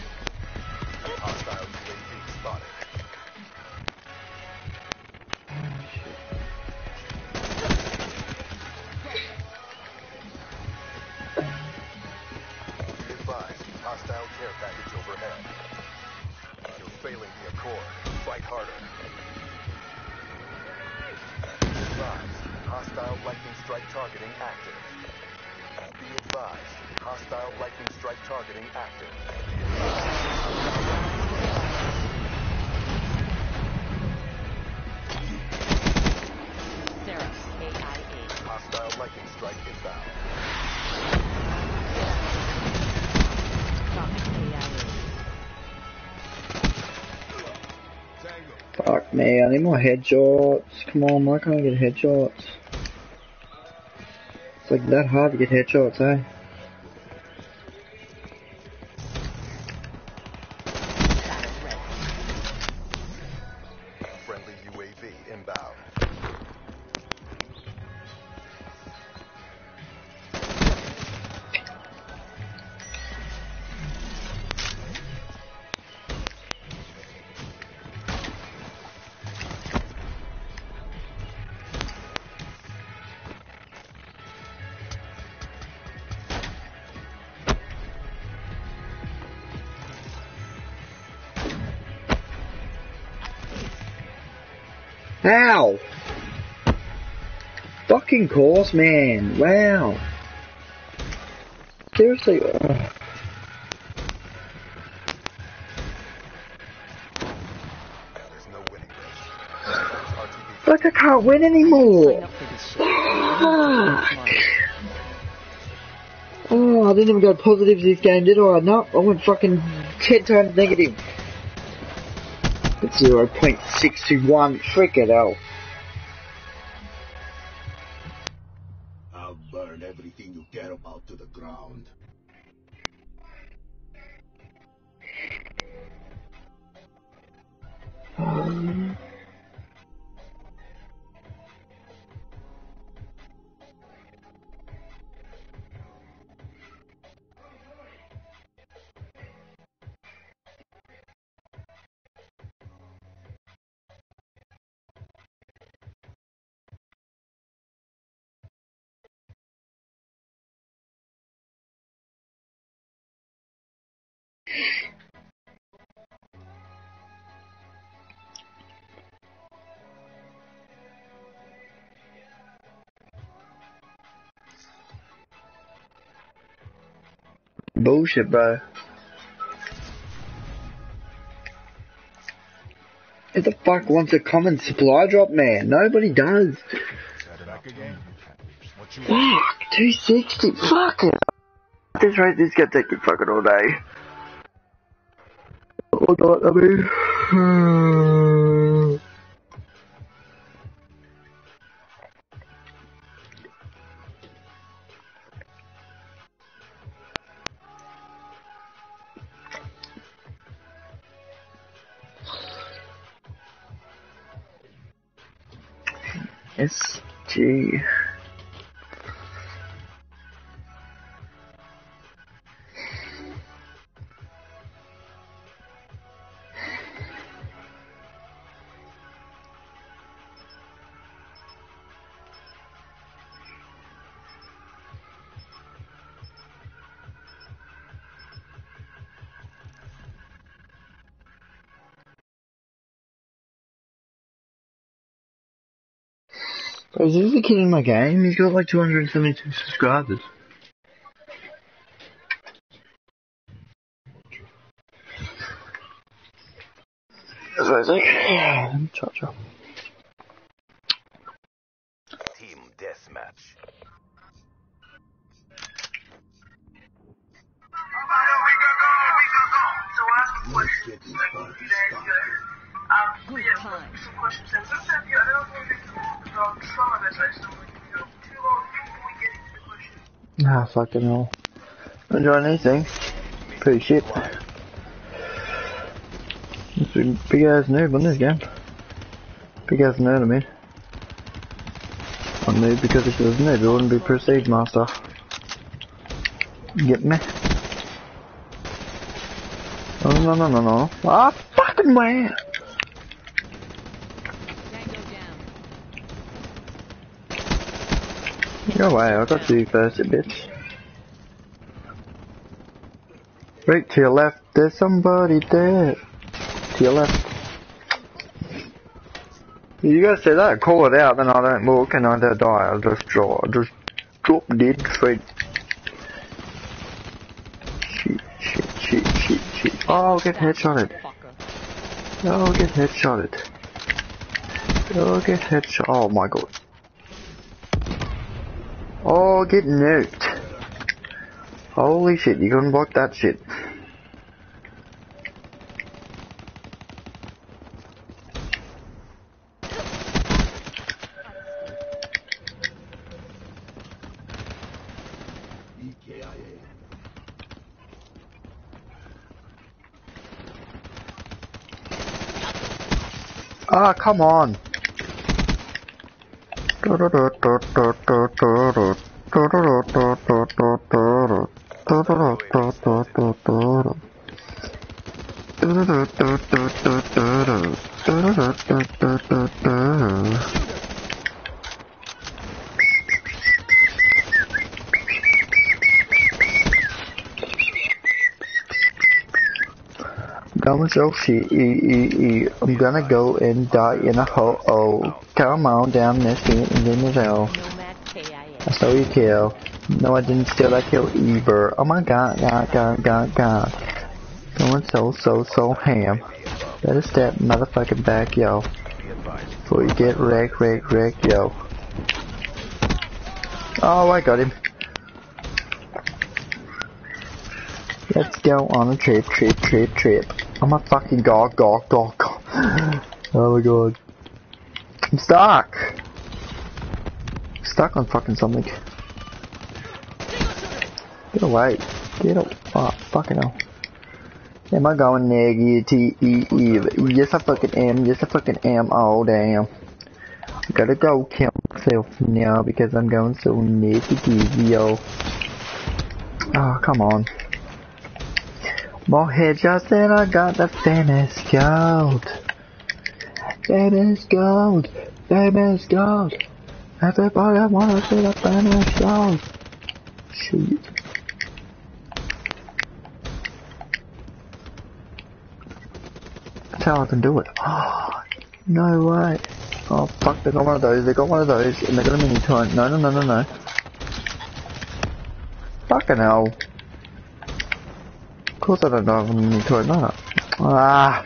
Headshots. Come on, why can't I get headshots? It's like that hard to get headshots, eh? Ow! Fucking course, man. Wow. Seriously. ugh. Like I can't win anymore. Fuck. Oh, I didn't even go positives this game, did I? No, I went fucking 10 times negative. 0.621, freak it Bullshit, bro. Who the fuck wants a common supply drop, man? Nobody does. Back again? What you Fuck, 260, fuck it. This rate, this gonna take me fucking all day. Oh god, I mean... Is this the kid in my game? He's got like 272 subscribers. That's what I was like, yeah, fucking hell. Not enjoying anything. Pretty shit. Is a big ass noob on this game. Big ass nerd, I mean. I'm noob because if it was noob, it wouldn't be Prestige Master. Get me? Oh, no, no, no, no. Ah, fucking man! Go away, I got you first, you bitch. Right to your left, there's somebody there. To your left. You guys say that, call it out, then I don't look and I don't die. I'll just draw. I'll just drop dead straight. Shit, shit, shit, shit, shit. Oh, I'll get headshotted. Oh, I'll get headshotted. Oh, get headshot. Oh my god. Oh, get nuked. Holy shit, you couldn't block that shit. EKIA. Ah, come on. So shit, e, e, e. I'm gonna go and die in a hole. Oh, come on down this and then there's KIA. I saw you kill. No, I didn't steal that kill either. Oh my god, god, god, god, god. Going so, so, so ham. Better step motherfucking back, yo. Before you get wrecked, wrecked, wrecked, yo. Oh, I got him. Let's go on a trip, trip, trip, trip. I'm a fucking gawk, gawk, gawk, gawk. Oh my god. I'm stuck. Stuck on fucking something. Get away. Get away. Oh, fucking hell. Am I going negative? Yes, I fucking am. Yes, I fucking am. Oh, damn. Gotta go kill myself now because I'm going so negative, yo. Oh, come on. More headshots than I got the famous gold. Famous gold. Famous gold. Everybody wanna see the famous gold. Shoot. That's how I can do it. Oh, no way. Oh fuck, they got one of those, they got one of those, and they got a mini turn. No, no, no, no, no. Fucking hell. Course I don't know if I'm mini turn, no. Ah.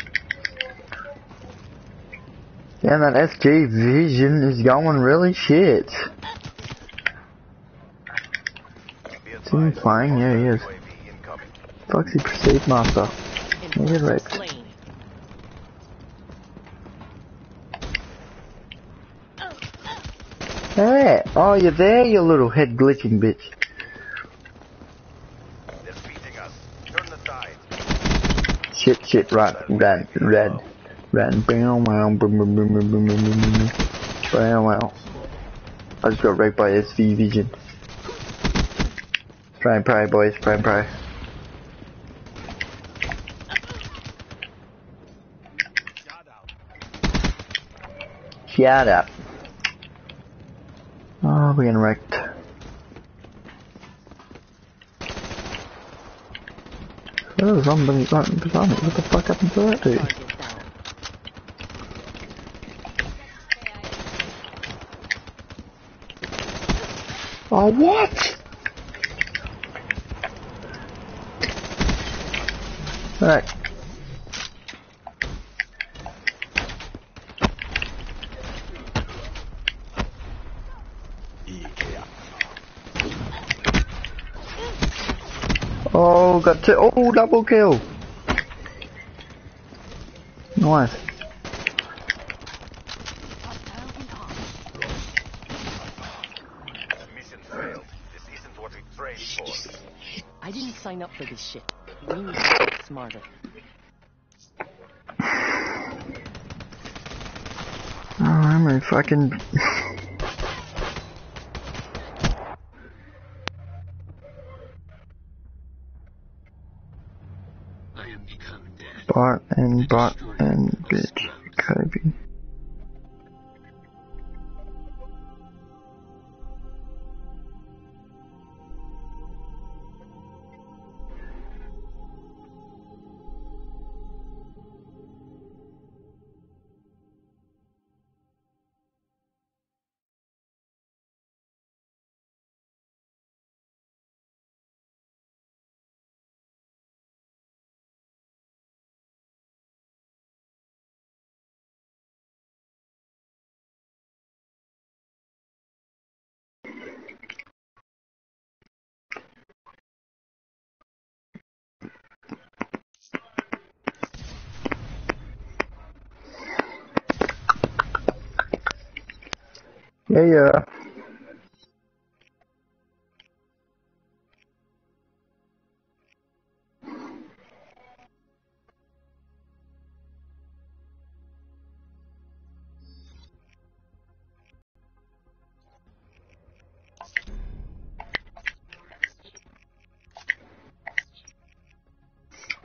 Yeah, that SG vision is going really shit. Is he flying? Yeah, he is. He perceived master. In Get. Lane. Hey! Oh, you're there, you little head glitching bitch. Shit, shit, run, run, run, run. Bow, wow, boom, boom, boom, boom, boom, boom, boom, boom. Bow, wow. I just got wrecked by SV Vision. And pray, boys, and pray. Shut up. Oh, we're getting right beside me. What the fuck happened to that dude? Oh, what? Alright. Oh, got two. Oh, double kill. Nice. Mission failed. This isn't what we trained for. I didn't sign up for this shit. We need to get smarter. Oh, I'm a fucking. Yeah, yeah.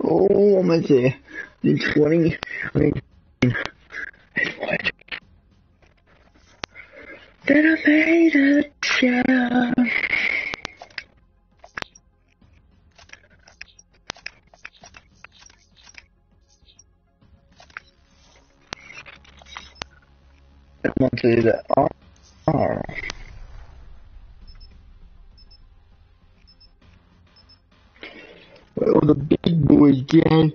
Oh, I'm at there. In 20, I mean, That I made it, yeah. I want to do that. Oh. oh. Where all the big boys go.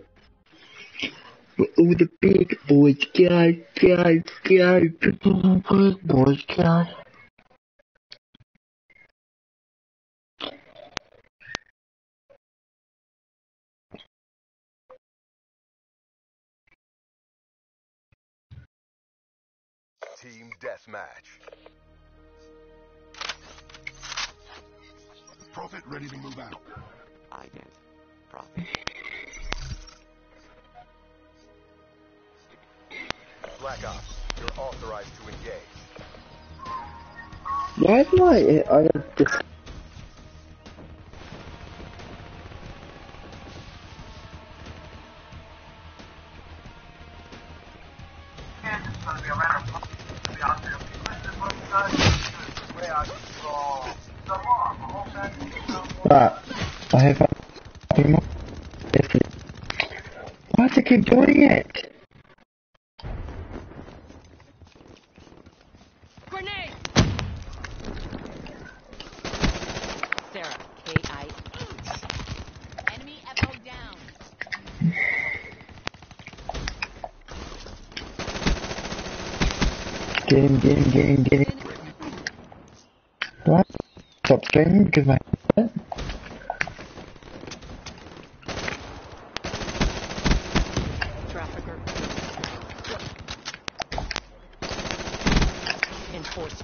Where all the big boys go, go, go. Big boys go. Team Deathmatch. Prophet ready to move out. I did. Prophet. Black Ops, you're authorized to engage. Why am I? I got Because Trafficker. Enforce.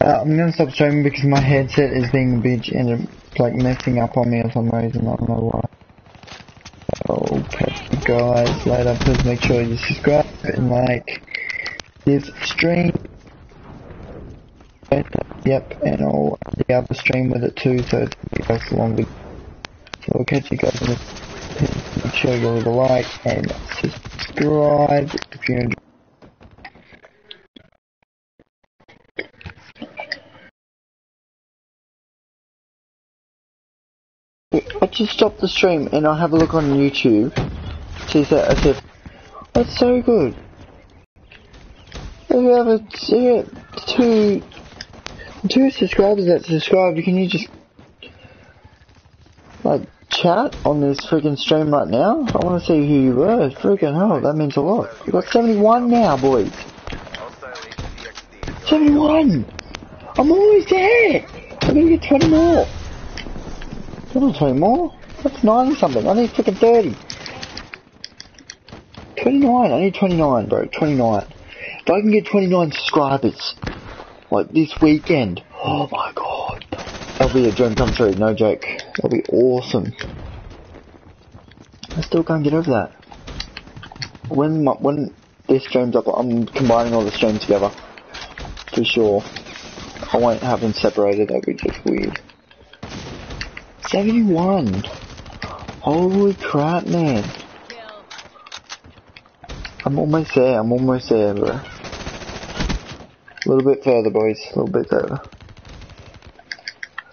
Uh, I'm gonna stop streaming because my headset is being a bitch and it's like messing up on me for some reason. I don't know why. Guys later. Please make sure you subscribe and like this stream. Yep, and I'll able to stream with it too, so it goes along with. So I'll catch you guys in the. Make sure you leave a like and subscribe if you enjoy. I just stopped the stream and I'll have a look on YouTube. See that I said, that's so good. If you have two, two subscribers that subscribe, can you just, like, chat on this freaking stream right now? I want to see who you were. Freaking hell, that means a lot. You got 71 now, boys. 71! I'm always there! I'm gonna get 20 more. Come on, 20 more? That's 90 something. I need freaking 30. 29. I need 29, bro. 29. If I can get 29 subscribers, like this weekend, oh my god. That'll be a dream come true, no joke. That'll be awesome. I still can't get over that. When my, when this stream's up, I'm combining all the streams together. For sure. I won't have them separated, that'd be just weird. 71! Holy crap, man. Kill. I'm almost there, I'm almost there, bro. A little bit further, boys. A little bit further.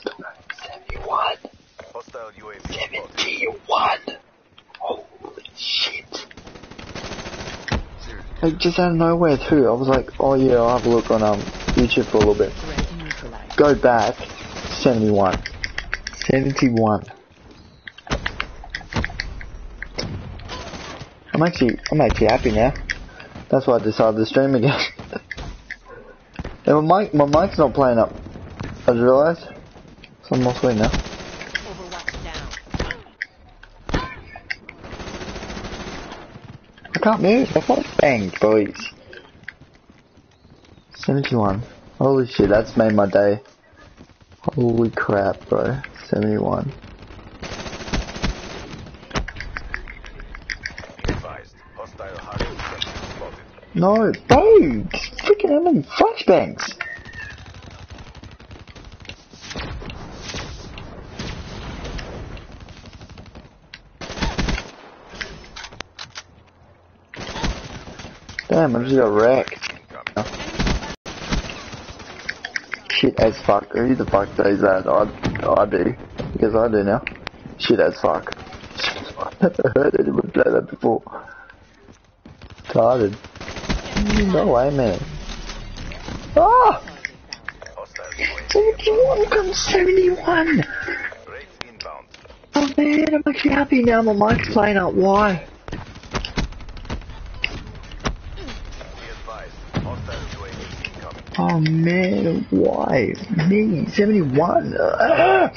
71! Hostile UAV 71! Holy shit. Like, just out of nowhere, too. I was like, oh yeah, I'll have a look on um, YouTube for a little bit. Go back, 71. 71. I'm actually, I'm actually happy now. That's why I decided to stream again. and my mic, my mic's not playing up. I just realised. So I'm more sweet now. I can't move. I phone's banged, boys. 71. Holy shit, that's made my day. Holy crap, bro. 71. No, bro! Freaking how many flashbangs? Damn, I just got wrecked. Shit as fuck. Who the fuck says that? I, I do. Because I do now. Shit as fuck. I've never heard anyone play that before. Retarded. No way, man. Ah! Hostile UAV 71 comes 71! Oh man, I'm actually happy now my mic's playing out. Why? Oh man, why? Me, 71. Ah,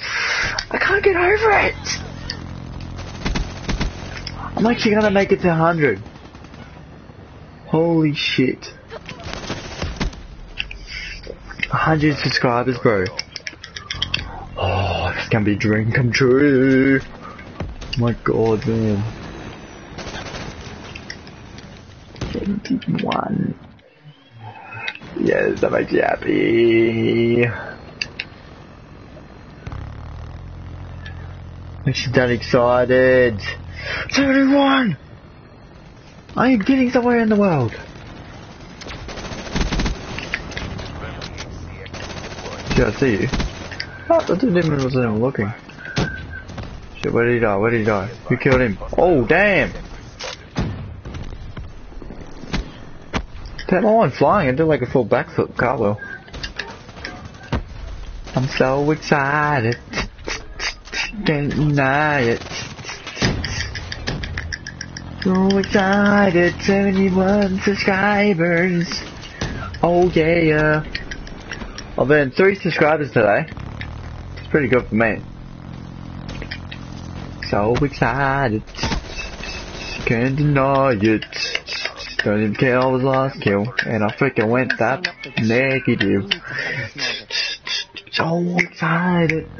I can't get over it! I'm actually gonna make it to 100. Holy shit. 100 subscribers, bro. Oh, this can be a dream come true. My god, man. 71. Yes, that makes you happy. Makes you that excited. 71! I am getting somewhere in the world. Yeah, I see you. Oh, I didn't even wasn't even looking. Shit, where did he die? Where did he die? Who killed him? Oh, damn! That on flying and do like a full backflip cartwheel. I'm so excited. Can't deny it. So excited, 71 subscribers. Oh yeah. I've earned three subscribers today. It's pretty good for me. So excited. Can't deny it. Don't even care I was last kill. And I freaking went that negative. So excited.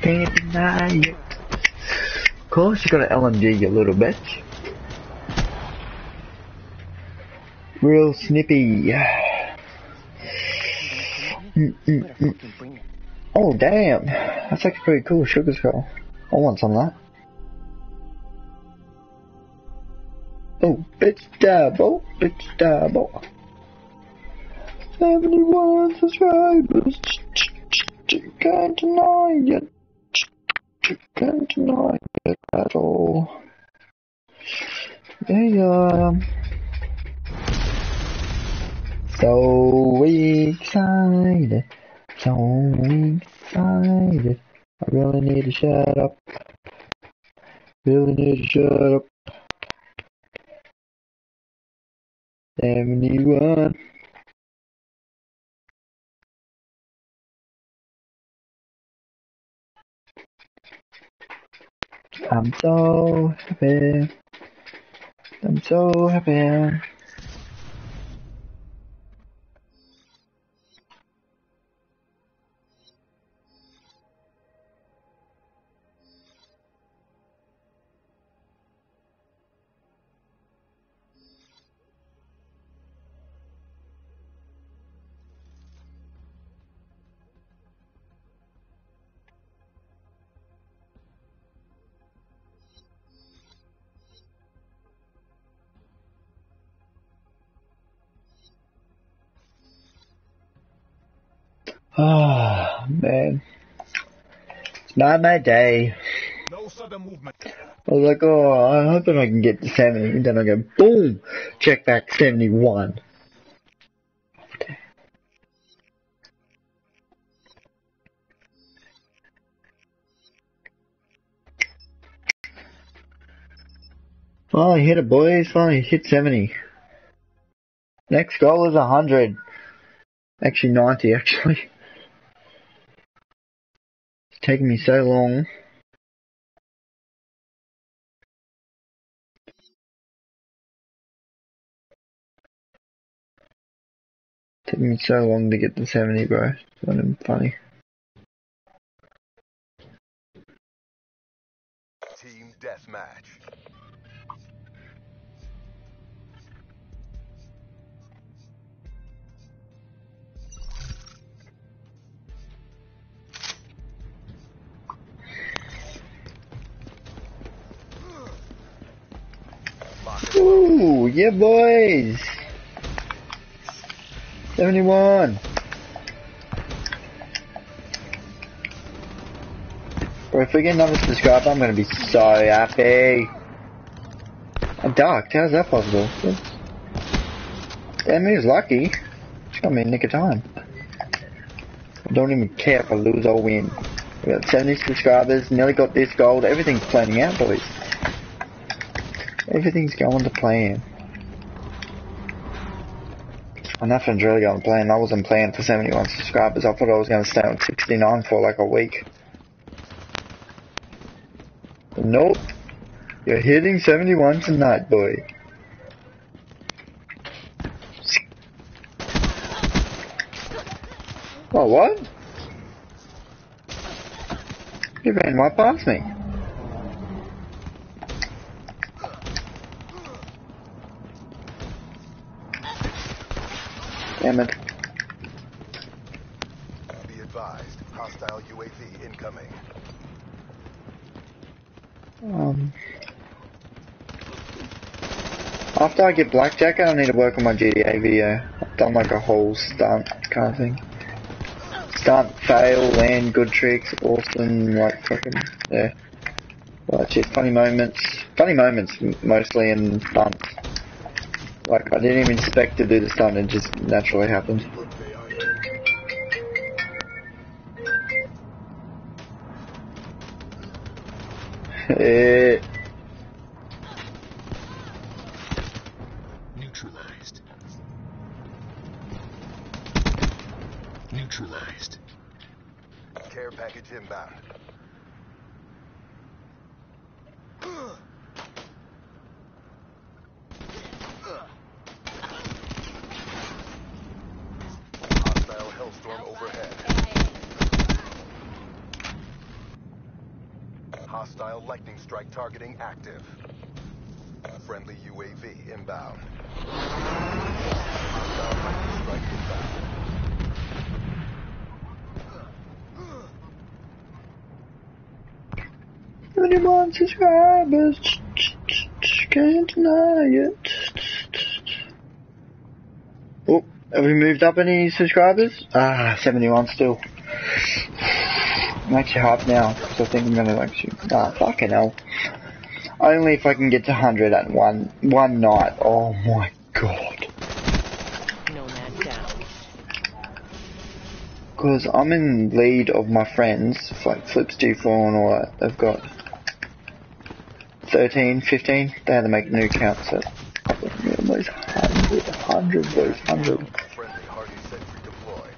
Can't deny it. Course you got an LMG, you little bitch. Real snippy. Mm, mm, mm. Oh damn, that's actually pretty cool, sugar skull. I want some of that. Oh, bitch double, bitch double. 71 subscribers, can't deny it. Can't deny it at all. Yeah. So excited, so excited. I really need to shut up. Really need to shut up. 71. Uh, I'm so happy. I'm so happy. Oh, man. It's not my day. No sudden movement. I was like, oh, I'm hoping I can get to 70. And then I go, boom! Check back 71. Finally hit it, boys. Finally hit 70. Next goal is 100. Actually, 90, actually taking me so long. Took me so long to get to 70, bro. It's not even funny. Yeah, boys. 71. Bro, if we get another subscriber, I'm gonna be so happy. I'm docked, How's that possible? Damn, he was lucky. She got me in nick of time. I don't even care if I lose or win. We got 70 subscribers, nearly got this gold. Everything's planning out, boys. Everything's going to plan. And nothing's really to plan. I wasn't planning for 71 subscribers. I thought I was going to stay on 69 for like a week. Nope. You're hitting 71 tonight, boy. Oh, what? You ran right past me. Damn it. Be advised. Hostile UAV incoming. Um, after I get Blackjack, I don't need to work on my GTA video. I've done like a whole stunt kind of thing. Stunt, fail, land, good tricks, awesome, like fucking, yeah. Well, that's it, funny moments. Funny moments mostly in stunts. Like, I didn't even expect to do the stunt, it just naturally happened. Eh, Neutralized. Neutralized. Care package inbound. Hostile hellstorm overhead. Hostile lightning strike targeting active. Friendly UAV inbound. Hostile lightning strike inbound. 21 subscribers, can't deny it. Oh, have we moved up any subscribers? Ah, 71 still. I'm actually hyped now, because I think I'm gonna like shoot. Ah, fucking hell. Only if I can get to 100 at one, one night. Oh my god. Nomad down. Because I'm in lead of my friends, like Flips G4 and all that. They've got 13, 15. They had to make new counts at almost 100, 100 boys, 100. Friendly Hardy sentry deployed.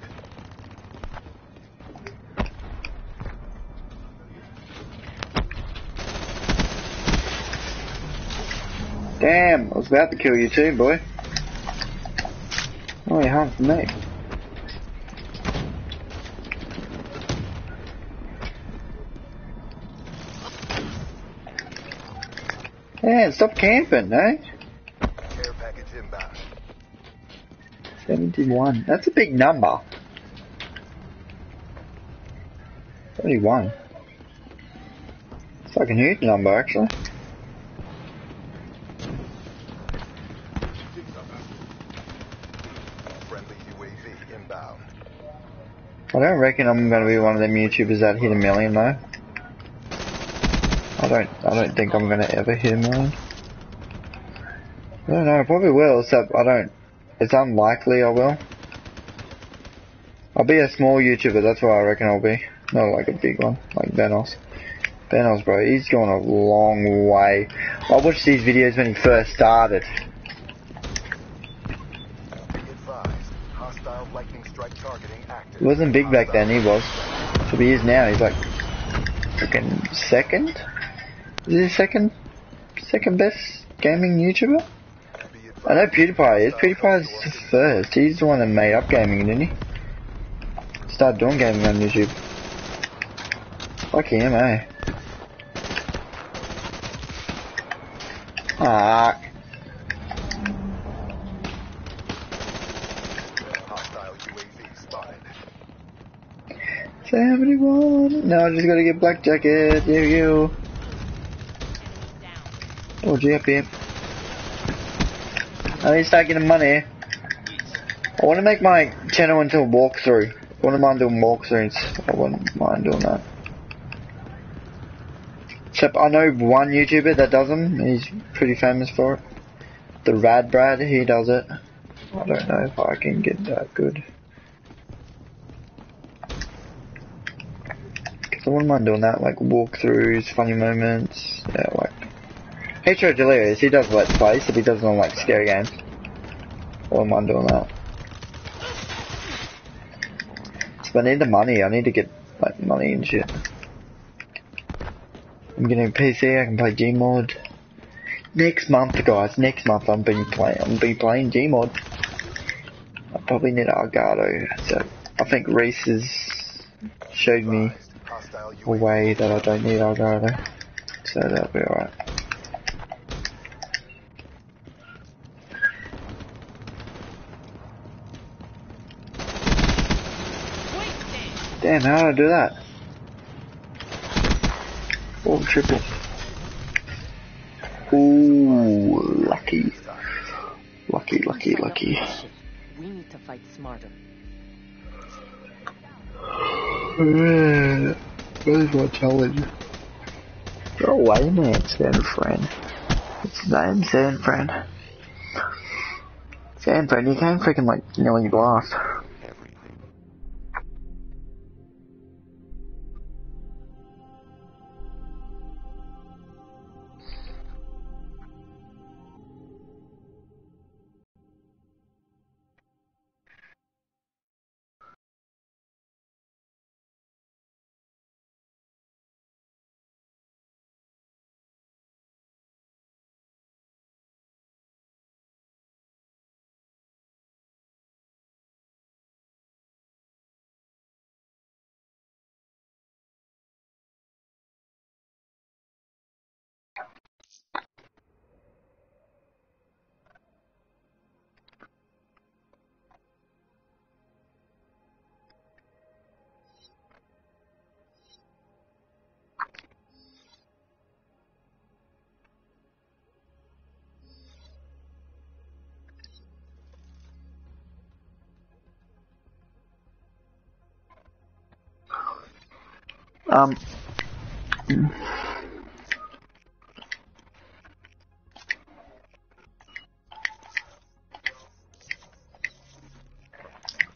Damn, I was about to kill you too, boy. Oh, you humped me. Yeah, stop camping, eh? Package inbound. 71. That's a big number. 31. It's like a huge number, actually. I don't reckon I'm gonna be one of them YouTubers that hit a million though. Don't, I don't think I'm gonna ever hear million. I don't know, I probably will, except I don't, it's unlikely I will. I'll be a small YouTuber, that's what I reckon I'll be. Not like a big one, like Vanoss. Vanoss bro, he's gone a long way. I watched these videos when he first started. He wasn't big back then, he was. So he is now, he's like freaking second? Is he second second best gaming YouTuber? I know PewDiePie is. PewDiePie's the first. He's the one that made up gaming, didn't he? Started doing gaming on YouTube. Lucky him, eh? Spotted. 71. Now I just gotta get Blackjack. There you go. Oh, here. I need to start getting money. I want to make my channel into a walkthrough. I wouldn't mind doing walkthroughs. I wouldn't mind doing that. Except I know one YouTuber that does them. He's pretty famous for it. The Rad Brad, he does it. I don't know if I can get that good. Cause I wouldn't mind doing that, like walkthroughs, funny moments, yeah, like. H2O Delirious, he does Let's Plays, if he does it on like scary games. I wouldn't mind doing that. So I need the money, I need to get like money and shit. I'm getting a PC, I can play Gmod. Next month guys, next month I'm be playing I'm be playing Gmod. I probably need Elgato, so I think Reese has showed me a way that I don't need Elgato. So that'll be alright. Damn, how did I do that? Oh, triple. Ooh, lucky. Lucky, lucky, lucky. We need to fight smarter. Yeah, Where's my challenge? Go away, man, San Fran. What's his name? San Fran. San Fran, you came freaking like nearly last. Um.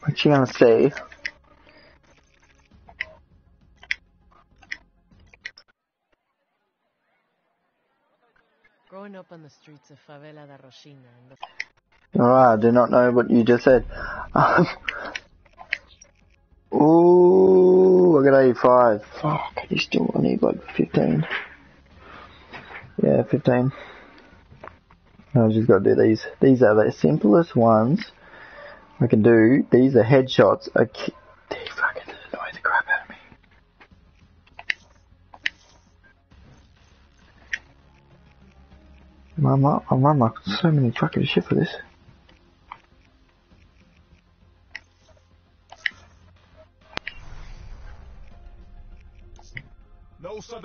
What you gonna say? Growing up on the streets of Favela da Rocinha in the Alright, I do not know what you just said. Ooh, 85. Fuck, you still I need like 15. Yeah, 15. I just gotta do these. These are the simplest ones I can do. These are headshots. I ki- they fucking annoy the crap out of me. Mama, oh mama, so many fucking shit for this.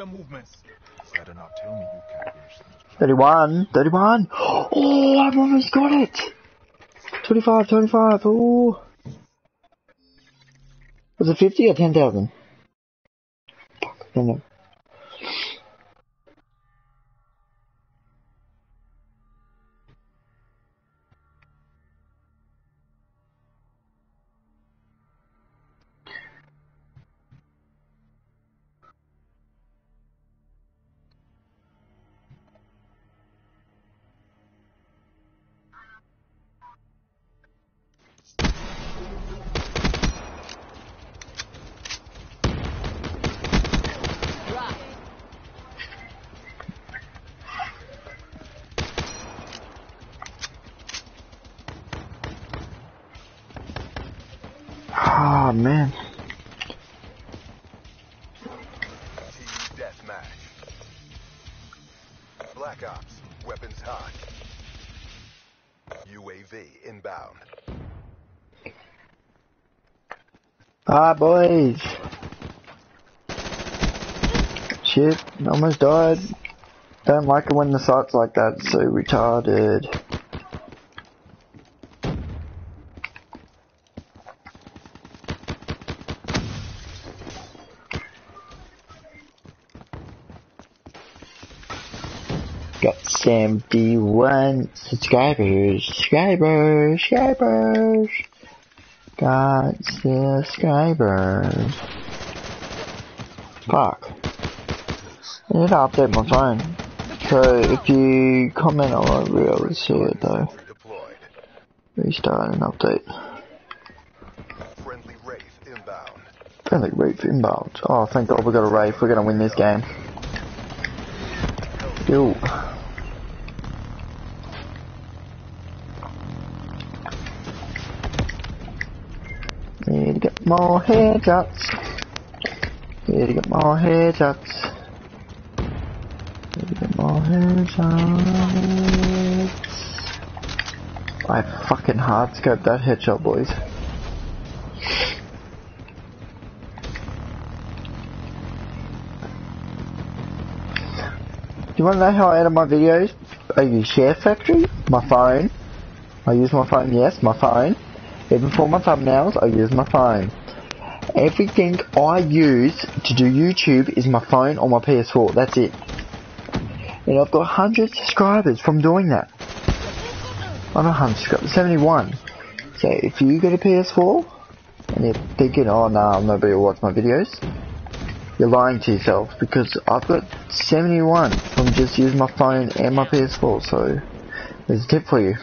No sudden movements. Better not tell me you can't finish this. 31, 31. Oh, I've almost got it. 25, 25. Oh. Was it 50 or 10,000? Fuck, I don't know. Boys. Shit, almost died. Don't like it when the sight's like that, so retarded. Got 71 subscribers, subscribers, subscribers. Got subscribers. Fuck. I need to update my phone. So if you comment, I won't be able to see it though. Restart and update. Friendly Wraith inbound. Friendly Wraith inbound. Oh, thank God we got a Wraith. We're gonna win this game. Yo. Need to get more headshots. Need to get more headshots. Need to get more headshots. I fucking hard scoped that headshot, boys. Do you want to know how I edit my videos? I use Share Factory, my phone. I use my phone, yes, my phone. Even for my thumbnails, I use my phone. Everything I use to do YouTube is my phone or my PS4. That's it. And I've got 100 subscribers from doing that. I'm not 100 subscribers, 71. So if you get a PS4 and you're thinking, oh no, nah, nobody will watch my videos, you're lying to yourself because I've got 71 from just using my phone and my PS4. So there's a tip for you.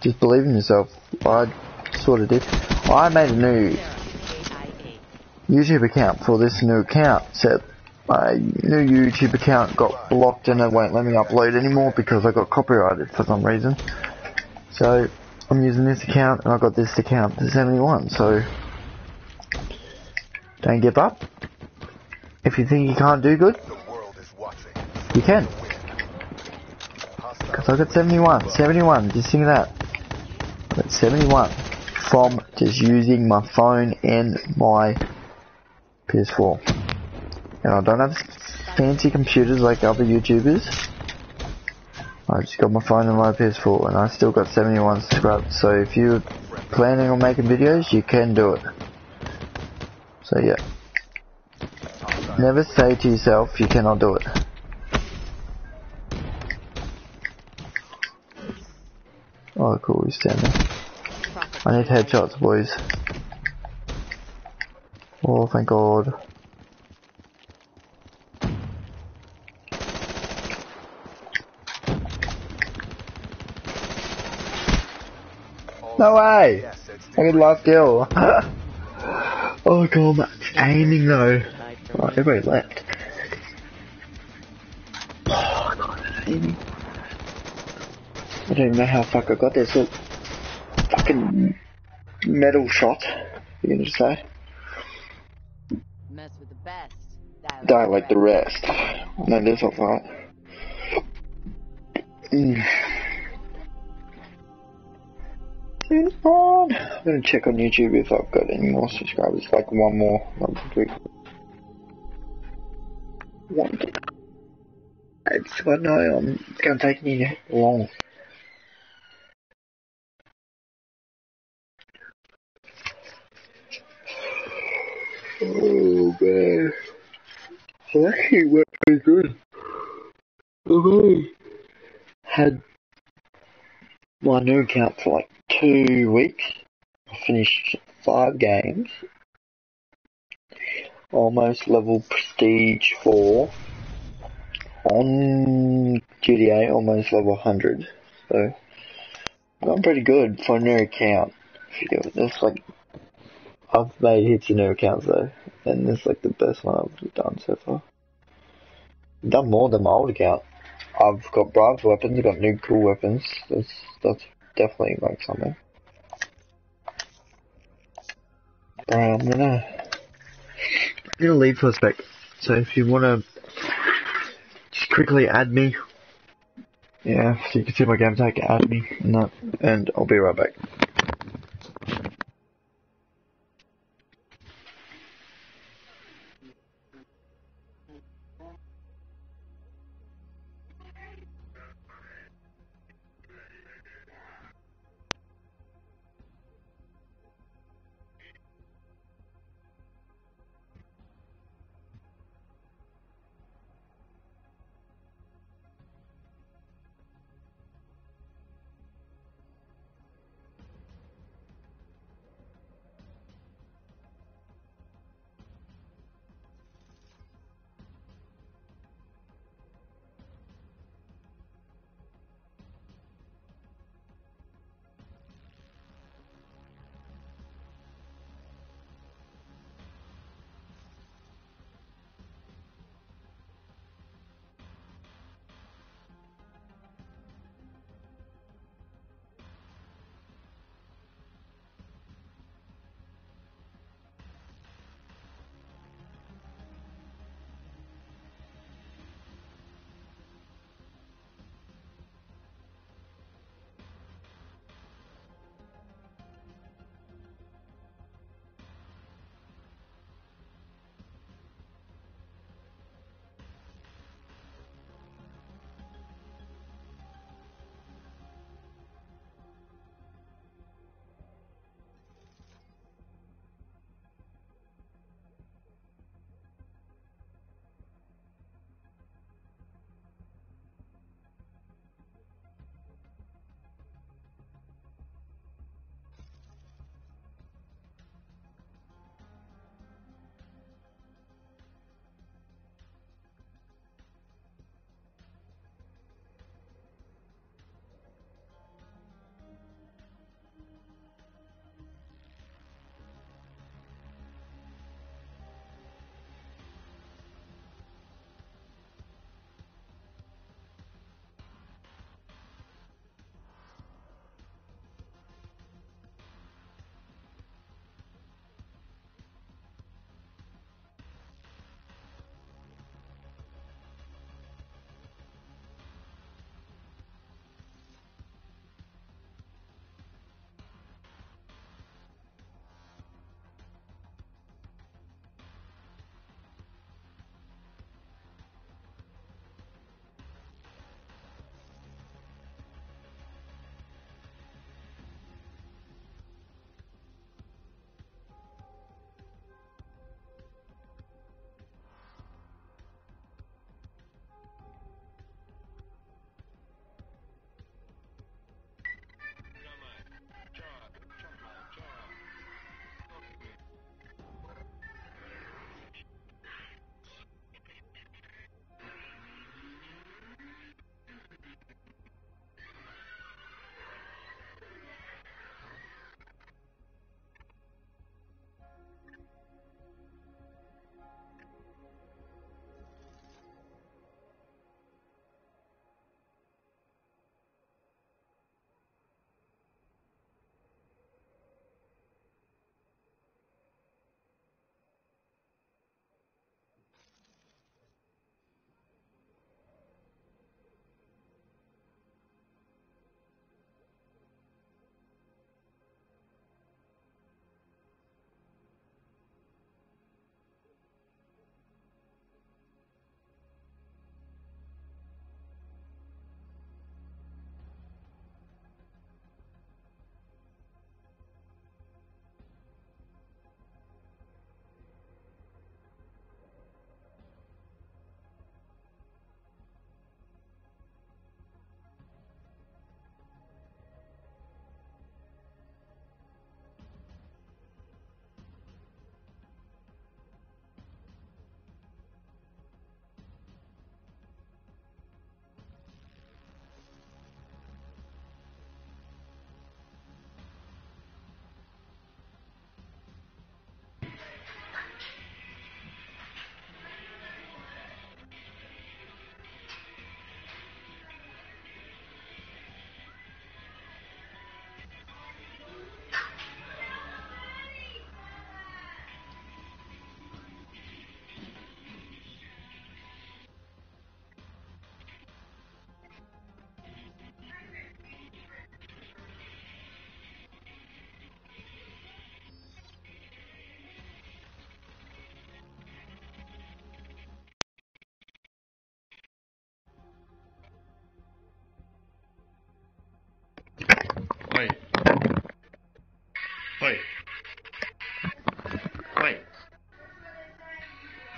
Just believe in yourself. I sort of did. I made a new YouTube account for this new account. So my new YouTube account got blocked and it won't let me upload anymore because I got copyrighted for some reason. So I'm using this account and I got this account to 71. So don't give up. If you think you can't do good, you can. Because I got 71. 71, just think of that. Got 71 from just using my phone and my PS4. And I don't have fancy computers like other YouTubers. I just got my phone and my PS4 and I still got 71 subscribers. So if you're planning on making videos, you can do it. So yeah. Never say to yourself you cannot do it. Oh cool, he's standing. I need headshots, boys. Oh, thank God. No way! assets I get last kill. oh god, Max aiming though. Died Oh, everybody left. Oh god, that's aiming. I don't even know how the fuck I got this. Look, fucking metal shot. You gonna say? mess with the best. Die, Die like the rest. No, this off right. Mm. I'm gonna check on YouTube if I've got any more subscribers. Like one more. One, two, one. It's I know I'm gonna take me long. Oh man. So actually went pretty good. I had my new account for like two weeks. I finished five games. Almost level prestige four. On GTA, almost level 100. So, I'm pretty good for a new account. That's like, I've made hits in new accounts though, and this is like the best one I've done so far. Done more than my old account. I've got bronze weapons, I've got new cool weapons. That's that's definitely like something. Um, I'm gonna, I'm gonna leave for a spec. So if you wanna just quickly add me, yeah, so you can see my game tag, add me, and that, and I'll be right back.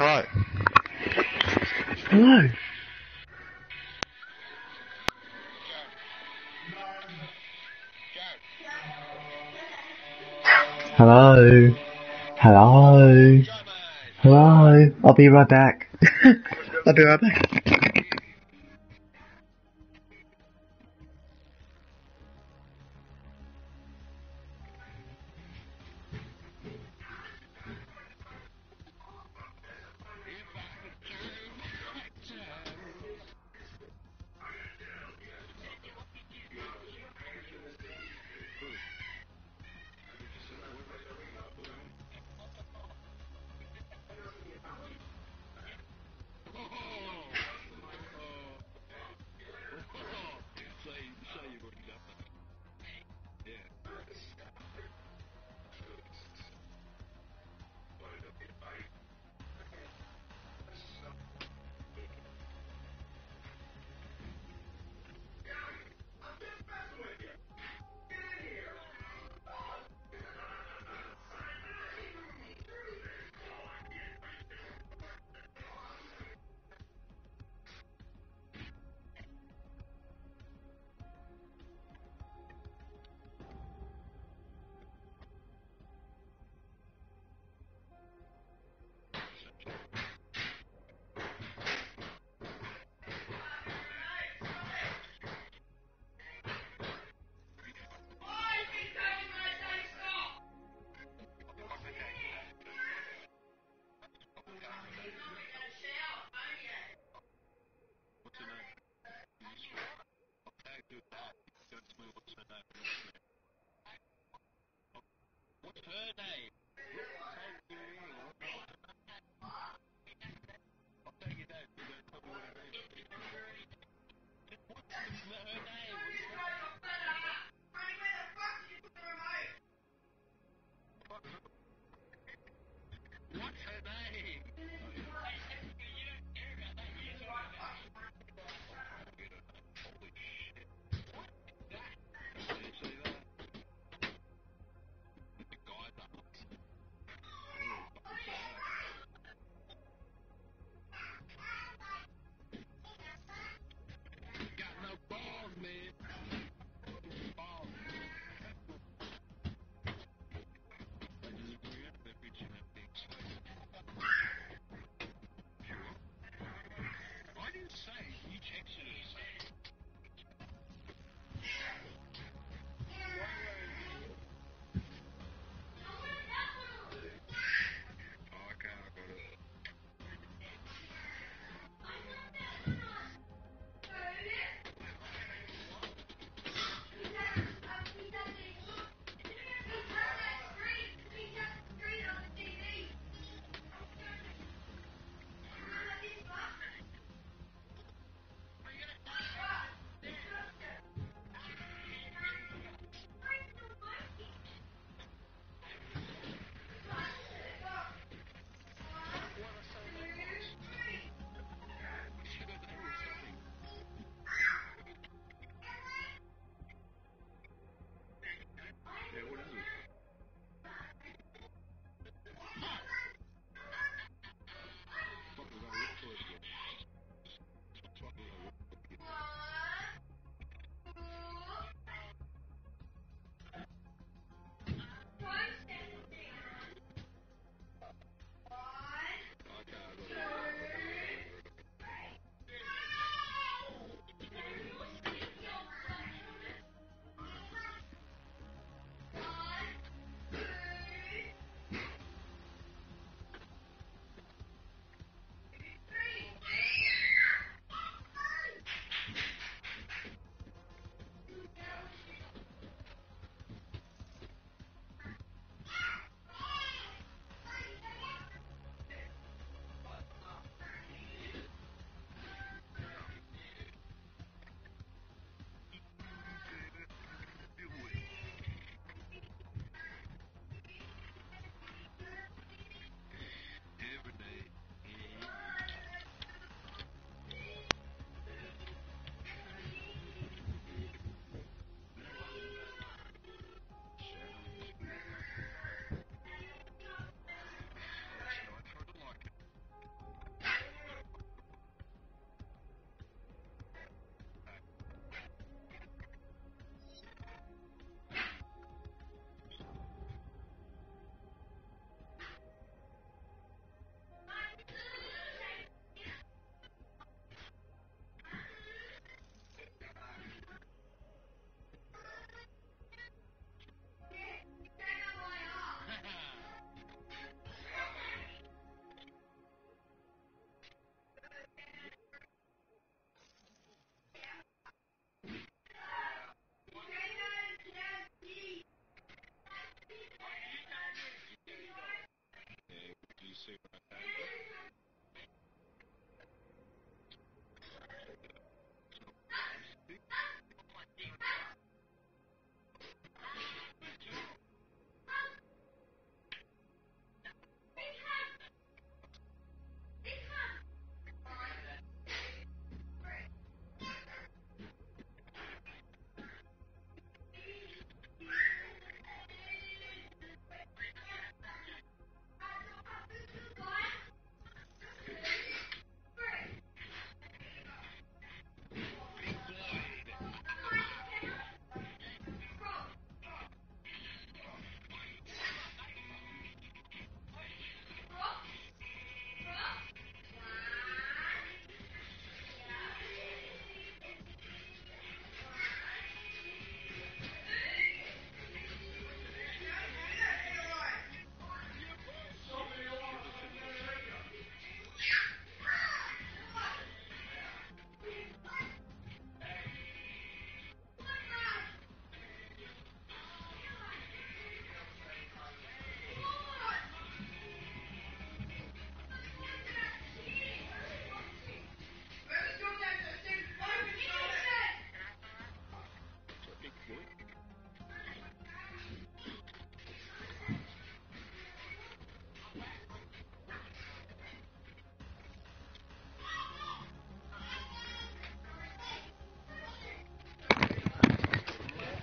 Hello. Hello. Hello. Hello. I'll be right back. I'll be right back. Let her name.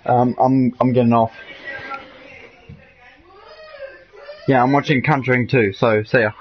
Um, I'm I'm getting off. Yeah, I'm watching Conjuring 2, so see ya.